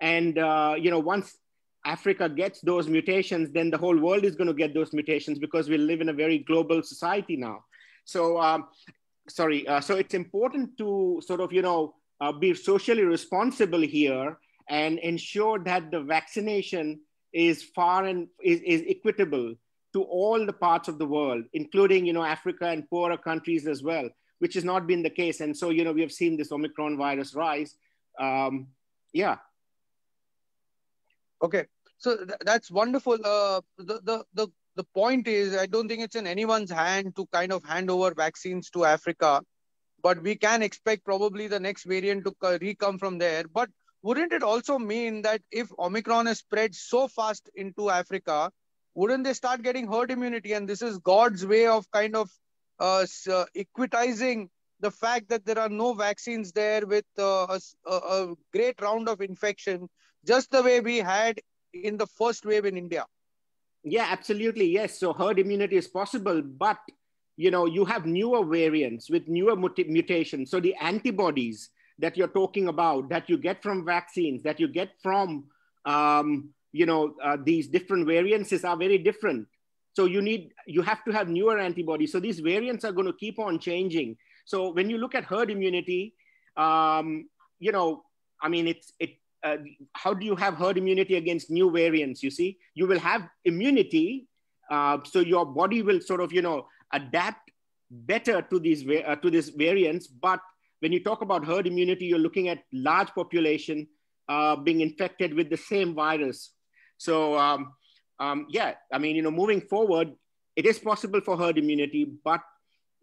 And, uh, you know, once Africa gets those mutations, then the whole world is going to get those mutations because we live in a very global society now. So, um, sorry, uh, so it's important to sort of, you know, uh, be socially responsible here and ensure that the vaccination is far and is, is equitable to all the parts of the world, including, you know, Africa and poorer countries as well, which has not been the case. And so, you know, we have seen this Omicron virus rise um, yeah. Okay, so th- that's wonderful. Uh, the, the the the point is, I don't think it's in anyone's hand to kind of hand over vaccines to Africa, but we can expect probably the next variant to re come from there. But wouldn't it also mean that if Omicron is spread so fast into Africa, wouldn't they start getting herd immunity? And this is God's way of kind of uh, uh, equitizing the fact that there are no vaccines there with uh, a, a, great round of infection, just the way we had in the first wave in India. Yeah, absolutely. Yes. So herd immunity is possible, but you know, you have newer variants with newer mut- mutations. So the antibodies that you're talking about, that you get from vaccines, that you get from, um, you know, uh, these different variants are very different. So you need, you have to have newer antibodies. So these variants are going to keep on changing. So when you look at herd immunity, um, you know, I mean, it's it. Uh, how do you have herd immunity against new variants? You see, you will have immunity, uh, so your body will sort of, you know, adapt better to these uh, to these variants. But when you talk about herd immunity, you're looking at large population uh, being infected with the same virus. So um, um, yeah, I mean, you know, moving forward, it is possible for herd immunity, but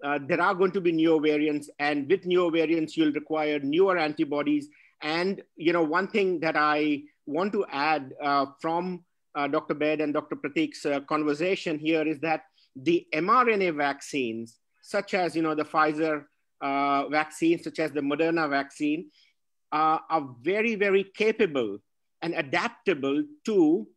uh, there are going to be newer variants, and with newer variants, you'll require newer antibodies. And you know, one thing that I want to add uh, from uh, Dr. Baid and Dr. Pratit's uh, conversation here is that the mRNA vaccines, such as you know the Pfizer uh, vaccines, such as the Moderna vaccine, uh, are very, very capable and adaptable to,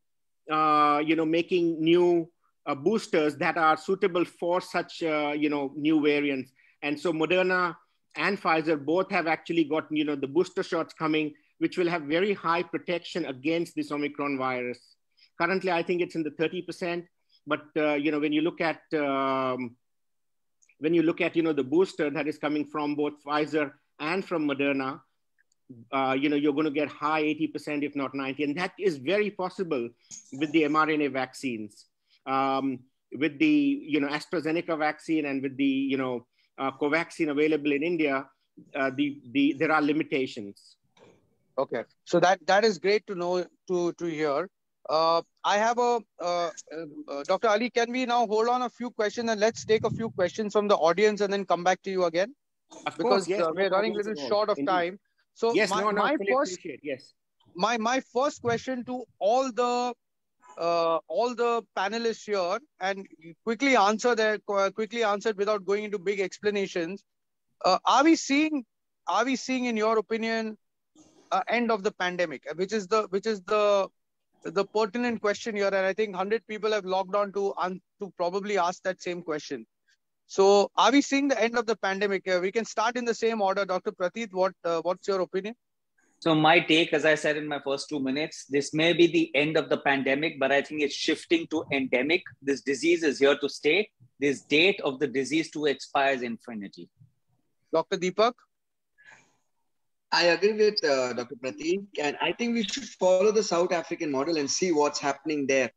uh, you know, making new boosters that are suitable for such, you know, new variants. And so Moderna and Pfizer both have actually gotten, you know, the booster shots coming, which will have very high protection against this Omicron virus. Currently, I think it's in the 30%. But, uh, you know, when you look at, um, when you look at, you know, the booster that is coming from both Pfizer and from Moderna, uh, you know, you're going to get high 80%, if not 90. And that is very possible with the mRNA vaccines. Um, with the, you know, AstraZeneca vaccine and with the, you know, uh, Covaxin available in India, uh, the, the, there are limitations. Okay. So that, that is great to know, to, to hear. Uh, I have a, uh, uh, Dr. Ali, can we now hold on a few questions and let's take a few questions from the audience and then come back to you again? Of because course, yes, we're running a little short of Indeed. time. So yes, my, no, no, my first yes. my my first question to all the uh, all the panelists here and quickly answer that quickly answered without going into big explanations. Uh, are we seeing are we seeing in your opinion uh, end of the pandemic which is the which is the the pertinent question here? And i think 100 people have logged on to un, to probably ask that same question. So are we seeing the end of the pandemic we can start in the same order. Dr pratit what uh, what's your opinion so my take, as I said in my first two minutes, this may be the end of the pandemic, but I think it's shifting to endemic. This disease is here to stay. This date of the disease to expire is infinity. Dr. Deepak? I agree with uh, Dr. Pratit, and I think we should follow the South African model and see what's happening there.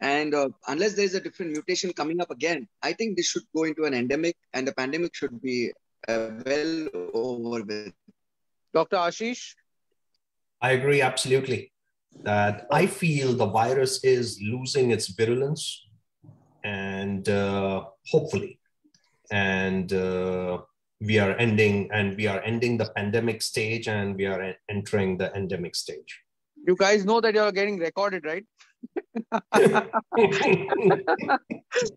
And uh, unless there's a different mutation coming up again, I think this should go into an endemic, and the pandemic should be uh, well over with. Dr. Ashish? I agree absolutely that I feel the virus is losing its virulence and uh, hopefully, and uh, we are ending and we are ending the pandemic stage and we are entering the endemic stage. You guys know that you are getting recorded, right?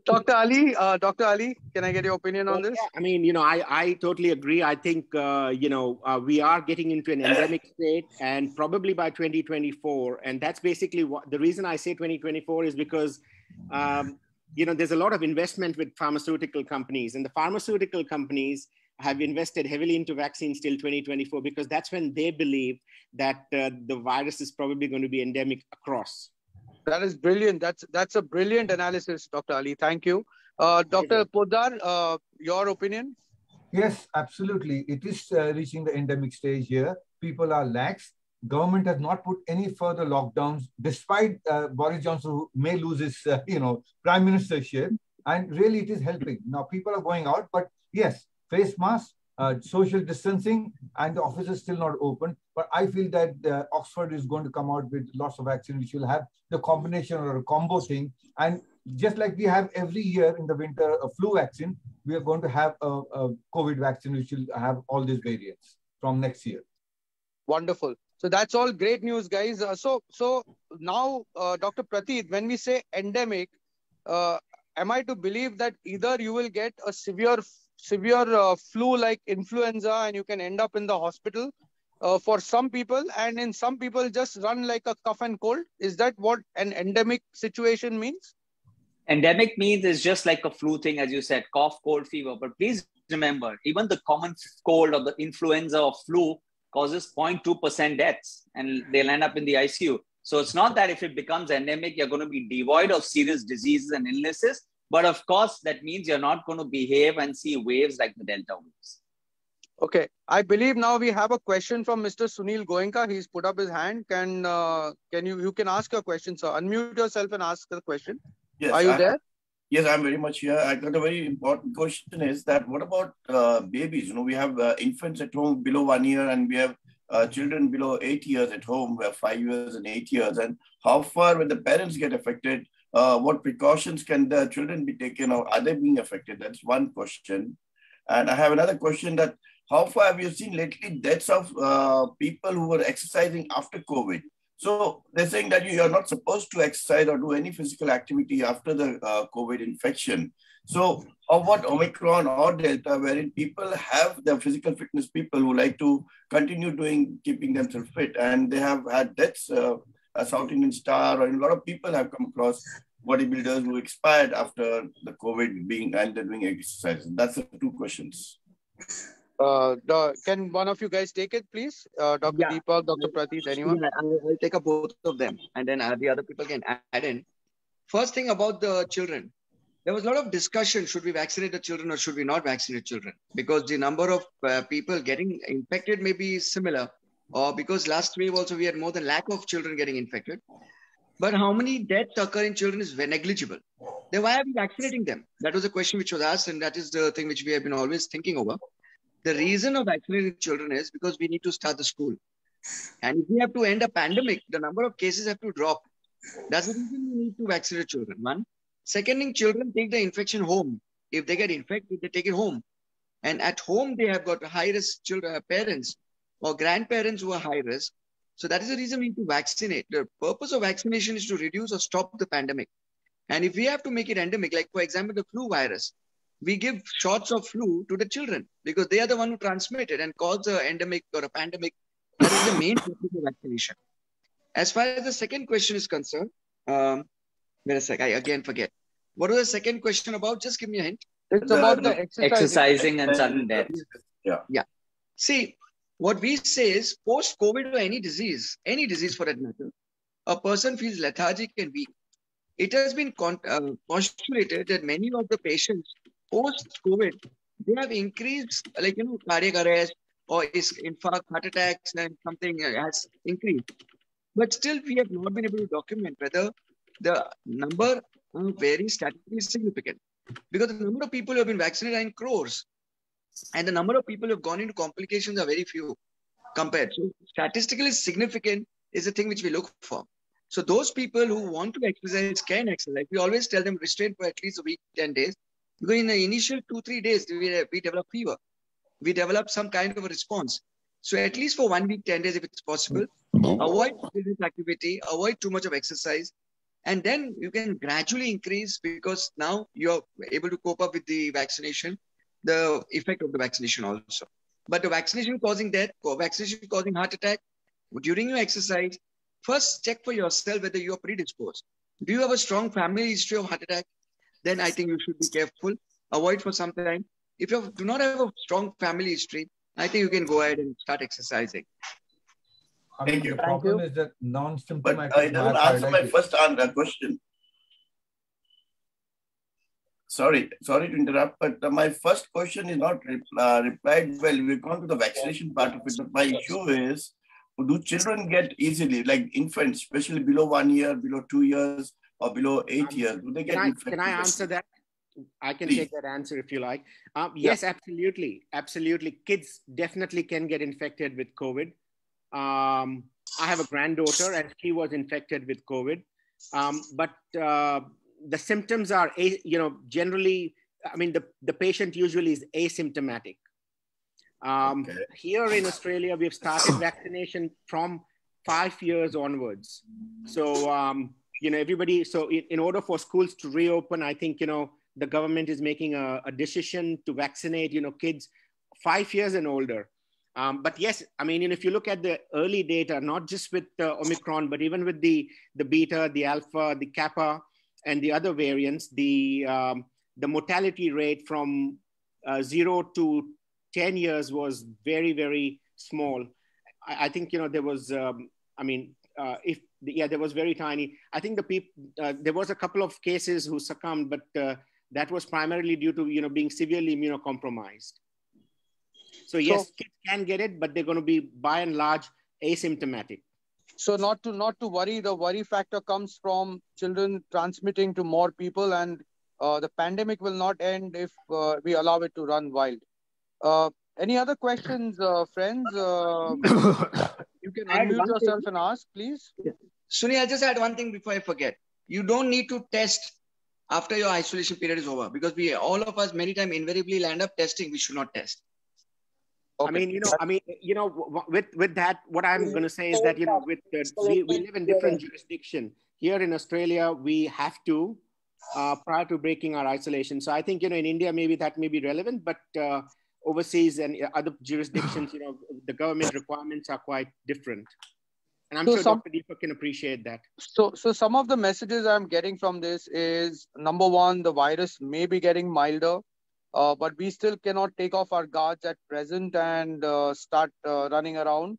Dr. Ali, uh, Dr. Ali, can I get your opinion on Well, this? yeah, I mean, you know, I, I totally agree. I think, uh, you know, uh, we are getting into an endemic state and probably by 2024. And that's basically what the reason I say 2024 is because, um, you know, there's a lot of investment with pharmaceutical companies and the pharmaceutical companies have invested heavily into vaccines till 2024 because that's when they believe that uh, the virus is probably going to be endemic across. That is brilliant. That's that's a brilliant analysis, Dr. Ali. Thank you. Uh, Dr. Potdar, uh, your opinion? Yes, absolutely. It is uh, reaching the endemic stage here. People are lax. Government has not put any further lockdowns, despite uh, Boris Johnson who may lose his, uh, you know, prime ministership. And really, it is helping. Now people are going out, but yes, face mask, uh, social distancing, and the office is still not open. But I feel that uh, Oxford is going to come out with lots of vaccine, which will have the combination or a combo thing. And just like we have every year in the winter a flu vaccine, we are going to have a, a COVID vaccine, which will have all these variants from next year. Wonderful. So that's all great news, guys. Uh, so so now, uh, Dr. Pratit, when we say endemic, uh, am I to believe that either you will get a severe severe uh, flu-like influenza and you can end up in the hospital uh, for some people, and in some people just run like a cough and cold? Is that what an endemic situation means? Endemic means it's just like a flu thing, as you said, cough, cold, fever. But please remember, even the common cold or the influenza or flu causes 0.2% deaths and they'll end up in the ICU. So it's not that if it becomes endemic, you're going to be devoid of serious diseases and illnesses. But of course, that means you're not going to behave and see waves like the Delta waves. Okay, I believe now we have a question from Mr. Sunil Goenka. He's put up his hand. Can uh, can you you can ask your question, sir? Unmute yourself and ask the question. Yes, Are you I- there? Yes, I'm very much here. I got a very important question is that what about uh, babies? You know, we have uh, infants at home below one year and we have uh, children below eight years at home, we have five years and eight years. And how far will the parents get affected, uh, what precautions can the children be taken or are they being affected? That's one question. And I have another question that how far have you seen lately deaths of uh, people who were exercising after COVID? So they're saying that you are not supposed to exercise or do any physical activity after the uh, COVID infection. So, or what Omicron or Delta, wherein people have the physical fitness people who like to continue doing, keeping themselves fit, and they have had deaths. Uh, a South Indian star, or a lot of people have come across bodybuilders who expired after the COVID being and they're doing exercises. That's the two questions. Uh, the, can one of you guys take it, please? Uh, Dr. Yeah. Deepak, Dr. Pratit, anyone? Yeah, I'll, I'll, take up both of them, and then uh, the other people can add in. First thing about the children, there was a lot of discussion: should we vaccinate the children or should we not vaccinate children? Because the number of uh, people getting infected may be similar, or because last wave also we had more than lakh of children getting infected. But how many deaths occur in children is negligible. Then why are we vaccinating them? That was a question which was asked, and that is the thing which we have been always thinking over. The reason of vaccinating children is because we need to start the school. And if we have to end a pandemic, the number of cases have to drop. That's the reason we need to vaccinate children. One. Second thing, children take the infection home. If they get infected, they take it home. And at home, they have got high risk children, uh, parents or grandparents who are high risk. So that is the reason we need to vaccinate. The purpose of vaccination is to reduce or stop the pandemic. And if we have to make it endemic, like for example, the flu virus, we give shots of flu to the children because they are the one who transmit it and cause an endemic or a pandemic. That is the main purpose of vaccination. As far as the second question is concerned, um, wait a sec, I again forget. What was the second question about? Just give me a hint. It's the, about the exercising, exercising and sudden death. Yeah. Yeah. See, what we say is post COVID or any disease, any disease for that matter, a person feels lethargic and weak. It has been con- uh, postulated that many of the patients post COVID, they have increased, like, you know, cardiac arrest or is infarct, heart attacks, and something has increased. But still, we have not been able to document whether the number very statistically significant. Because the number of people who have been vaccinated are in crores. And the number of people who have gone into complications are very few compared. So statistically significant is the thing which we look for. So those people who want to exercise can exercise. We always tell them restrain for at least a week, 10 days. Because in the initial two, three days, we, we develop fever. We develop some kind of a response. So at least for one week, 10 days, if it's possible, mm-hmm. avoid physical activity, avoid too much of exercise. And then you can gradually increase because now you're able to cope up with the vaccination, the effect of the vaccination also. But the vaccination causing death, or vaccination causing heart attack, during your exercise, first check for yourself whether you are predisposed. Do you have a strong family history of heart attack? then I think you should be careful. Avoid for some time. If you do not have a strong family history, I think you can go ahead and start exercising. I mean, the problem is that non-symptomatic. But uh, it doesn't answer my first uh, question. Sorry, sorry to interrupt, but uh, my first question is not uh, replied well. We've gone to the vaccination part of it. But my issue is, do children get easily, like infants, especially below one year, below two years, or below eight um, years, do they get can I, can I answer that? I can Please. take that answer if you like. Um, yes, yeah. absolutely. Absolutely. Kids definitely can get infected with COVID. Um, I have a granddaughter and she was infected with COVID. Um, but uh, the symptoms are, you know, generally, I mean, the, the patient usually is asymptomatic. Um, okay. Here in Australia, we've started vaccination from five years onwards. So, um, you know, everybody, so in, in, order for schools to reopen, I think, you know, the government is making a, a decision to vaccinate, you know, kids five years and older. Um, but yes, I mean, if you look at the early data, not just with Omicron, but even with the, the beta, the alpha, the kappa, and the other variants, the, um, the mortality rate from uh, zero to 10 years was very, very small. I, I think, you know, there was, um, I mean, uh, if yeah, there was very tiny. I think the people uh, there was a couple of cases who succumbed, but uh, that was primarily due to you know being severely immunocompromised. So yes, so, kids can get it, but they're going to be by and large asymptomatic. So not to not to worry, the worry factor comes from children transmitting to more people, and uh, the pandemic will not end if uh, we allow it to run wild. Uh, any other questions, uh, friends? Uh, you can unmute yourself thing. and ask, please. Yeah. Sunny, I'll just add one thing before I forget. You don't need to test after your isolation period is over because we all of us many times invariably land up testing. We should not test. Okay. I mean, you know, I mean, you know, with with that, what I'm going to say is that you know, with uh, we, we live in different jurisdiction. Here in Australia, we have to uh, prior to breaking our isolation. So I think, you know, in India, maybe that may be relevant, but uh, overseas and other jurisdictions, you know, the government requirements are quite different. And I'm so sure some, Dr. Deepak can appreciate that. So, so some of the messages I'm getting from this is number one, the virus may be getting milder, uh, but we still cannot take off our guards at present and uh, start uh, running around.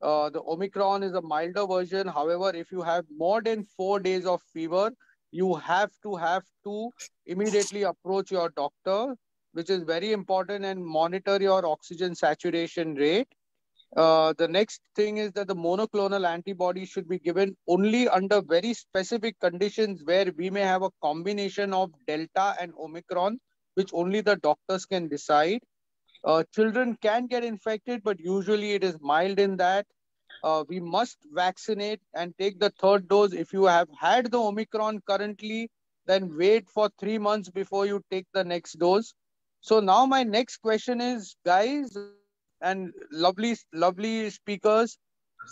Uh, the Omicron is a milder version. However, if you have more than four days of fever, you have to have to immediately approach your doctor, which is very important, and monitor your oxygen saturation rate. Uh, the next thing is that the monoclonal antibody should be given only under very specific conditions where we may have a combination of Delta and Omicron, which only the doctors can decide. Uh, children can get infected, but usually it is mild in that. Uh, we must vaccinate and take the third dose. If you have had the Omicron currently, then wait for three months before you take the next dose. So now my next question is, guys and lovely, lovely speakers,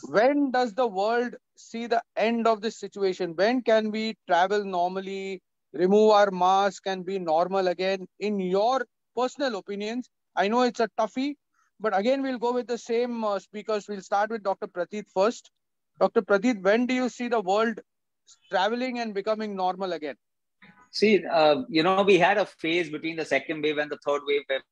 when does the world see the end of this situation? When can we travel normally, remove our mask and be normal again? In your personal opinions, I know it's a toughie, but again, we'll go with the same uh, speakers. We'll start with Dr. Pratit first. Dr. Pratit, when do you see the world traveling and becoming normal again? See, uh, you know, we had a phase between the second wave and the third wave where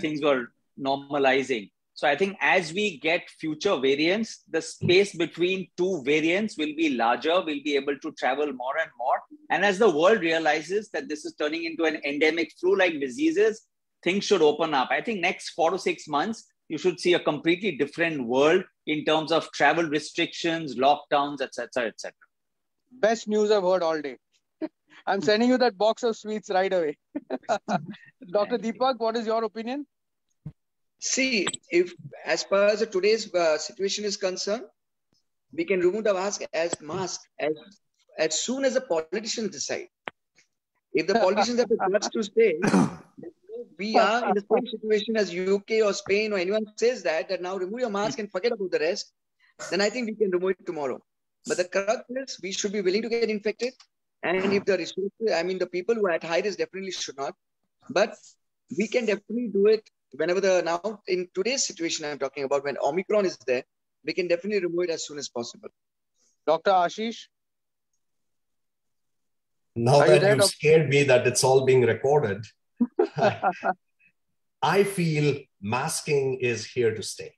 things were normalizing. So I think as we get future variants, the space between two variants will be larger. We'll be able to travel more and more. And as the world realizes that this is turning into an endemic flu-like diseases, things should open up. I think next four to six months, you should see a completely different world in terms of travel restrictions, lockdowns, etc., etc. Best news I've heard all day. I'm sending you that box of sweets right away. Dr. Deepak, what is your opinion? See, if as far as today's uh, situation is concerned, we can remove the mask as mask as as soon as the politicians decide. If the politicians have the guts to say we are in the same situation as UK or Spain or anyone says that, that now remove your mask and forget about the rest, then I think we can remove it tomorrow. But the crux is we should be willing to get infected. And if the resources, I mean, the people who are at high risk definitely should not. But we can definitely do it whenever the now in today's situation I'm talking about when Omicron is there, we can definitely remove it as soon as possible. Dr. Ashish? Now Are that you have scared me that it's all being recorded, I feel masking is here to stay.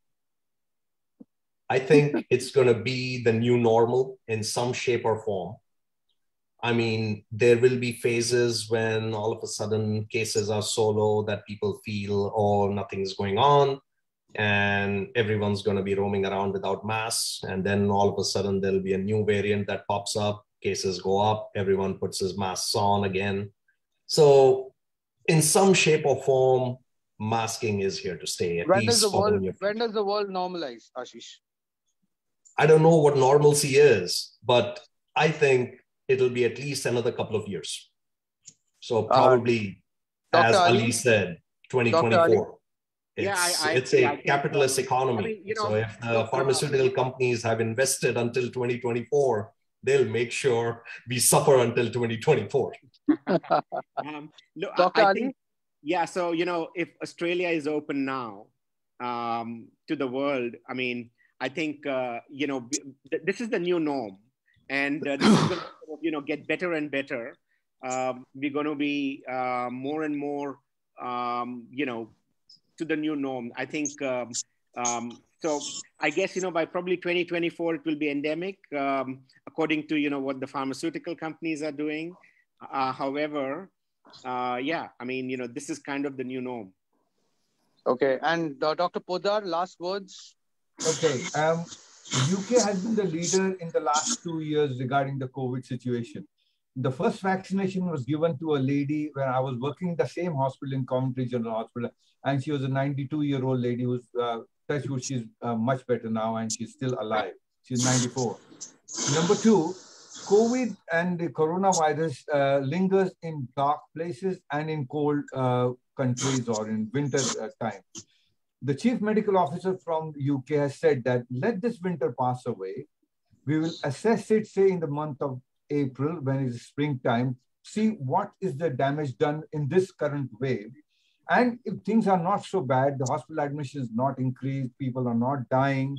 I think it's going to be the new normal in some shape or form. I mean, there will be phases when all of a sudden cases are so low that people feel, oh, nothing's going on. And everyone's going to be roaming around without masks. And then all of a sudden, there'll be a new variant that pops up. Cases go up. Everyone puts his masks on again. So in some shape or form, masking is here to stay. when does the world when does the world normalize, Ashish? I don't know what normalcy is, but I think it'll be at least another couple of years. So uh, probably, uh, as Ali, Ali, said, 2024. It's, yeah, I, I, it's a yeah, capitalist economy. I mean, you know, so if the pharmaceutical companies have invested until 2024, they'll make sure we suffer until 2024. um, no, Dr. I, I think, yeah. So, you know, if Australia is open now um, to the world, I mean, I think, uh, you know, this is the new norm. And uh, this is going to, you know, get better and better. Um, we're going to be uh, more and more, um, you know, to the new norm. I think um, um, so I guess you know by probably 2024 it will be endemic, um, according to you know what the pharmaceutical companies are doing. Uh, however, uh, yeah, I mean you know this is kind of the new norm. Okay, and uh, Dr. Potdar, last words. Okay, um, UK has been the leader in the last two years regarding the COVID situation. The first vaccination was given to a lady when I was working in the same hospital in Coventry General Hospital, and she was a 92 year old lady who's uh, she's uh, much better now and she's still alive. She's 94. Number two, COVID and the coronavirus uh, lingers in dark places and in cold uh, countries or in winter uh, time. The chief medical officer from UK has said that let this winter pass away. We will assess it, say, in the month of April when it's springtime. see what is the damage done in this current wave. And if things are not so bad, the hospital admission is not increased, people are not dying,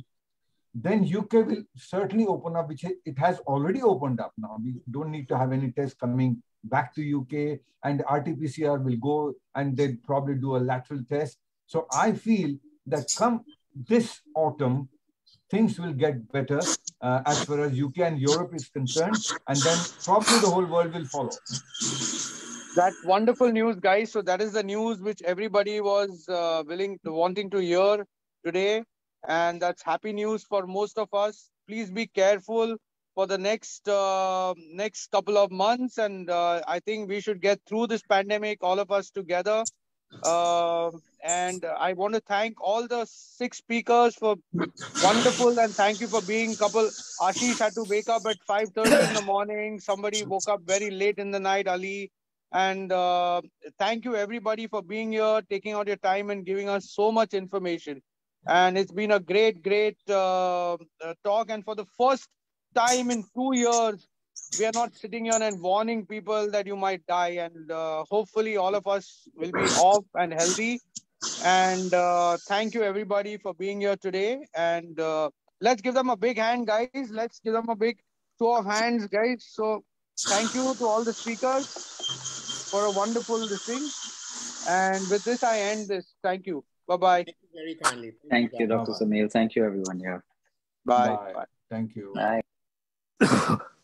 then UK will certainly open up, which it has already opened up now. We don't need to have any tests coming back to UK and RT-PCR will go and they'd probably do a lateral test. So I feel that come this autumn, things will get better uh, as far as UK and Europe is concerned, and then probably the whole world will follow. That's wonderful news, guys. So that is the news which everybody was uh, willing, to, wanting to hear today, and that's happy news for most of us. Please be careful for the next uh, next couple of months, and uh, I think we should get through this pandemic, all of us together. Uh, and I want to thank all the six speakers for wonderful and thank you for being couple. Ashish had to wake up at 5.30 in the morning. Somebody woke up very late in the night, Ali. And uh, thank you everybody for being here, taking out your time and giving us so much information. And it's been a great, great uh, uh talk. And for the first time in two years, we are not sitting here and warning people that you might die. And uh, hopefully, all of us will be off and healthy. And uh, thank you, everybody, for being here today. And uh, let's give them a big hand, guys. Let's give them a big show of hands, guys. So, thank you to all the speakers for a wonderful thing. And with this, I end this. Thank you. Bye bye. Thank you very kindly. Thank, thank you, Dr. Samil. Thank you, everyone here. Bye. Bye. Thank you. Bye.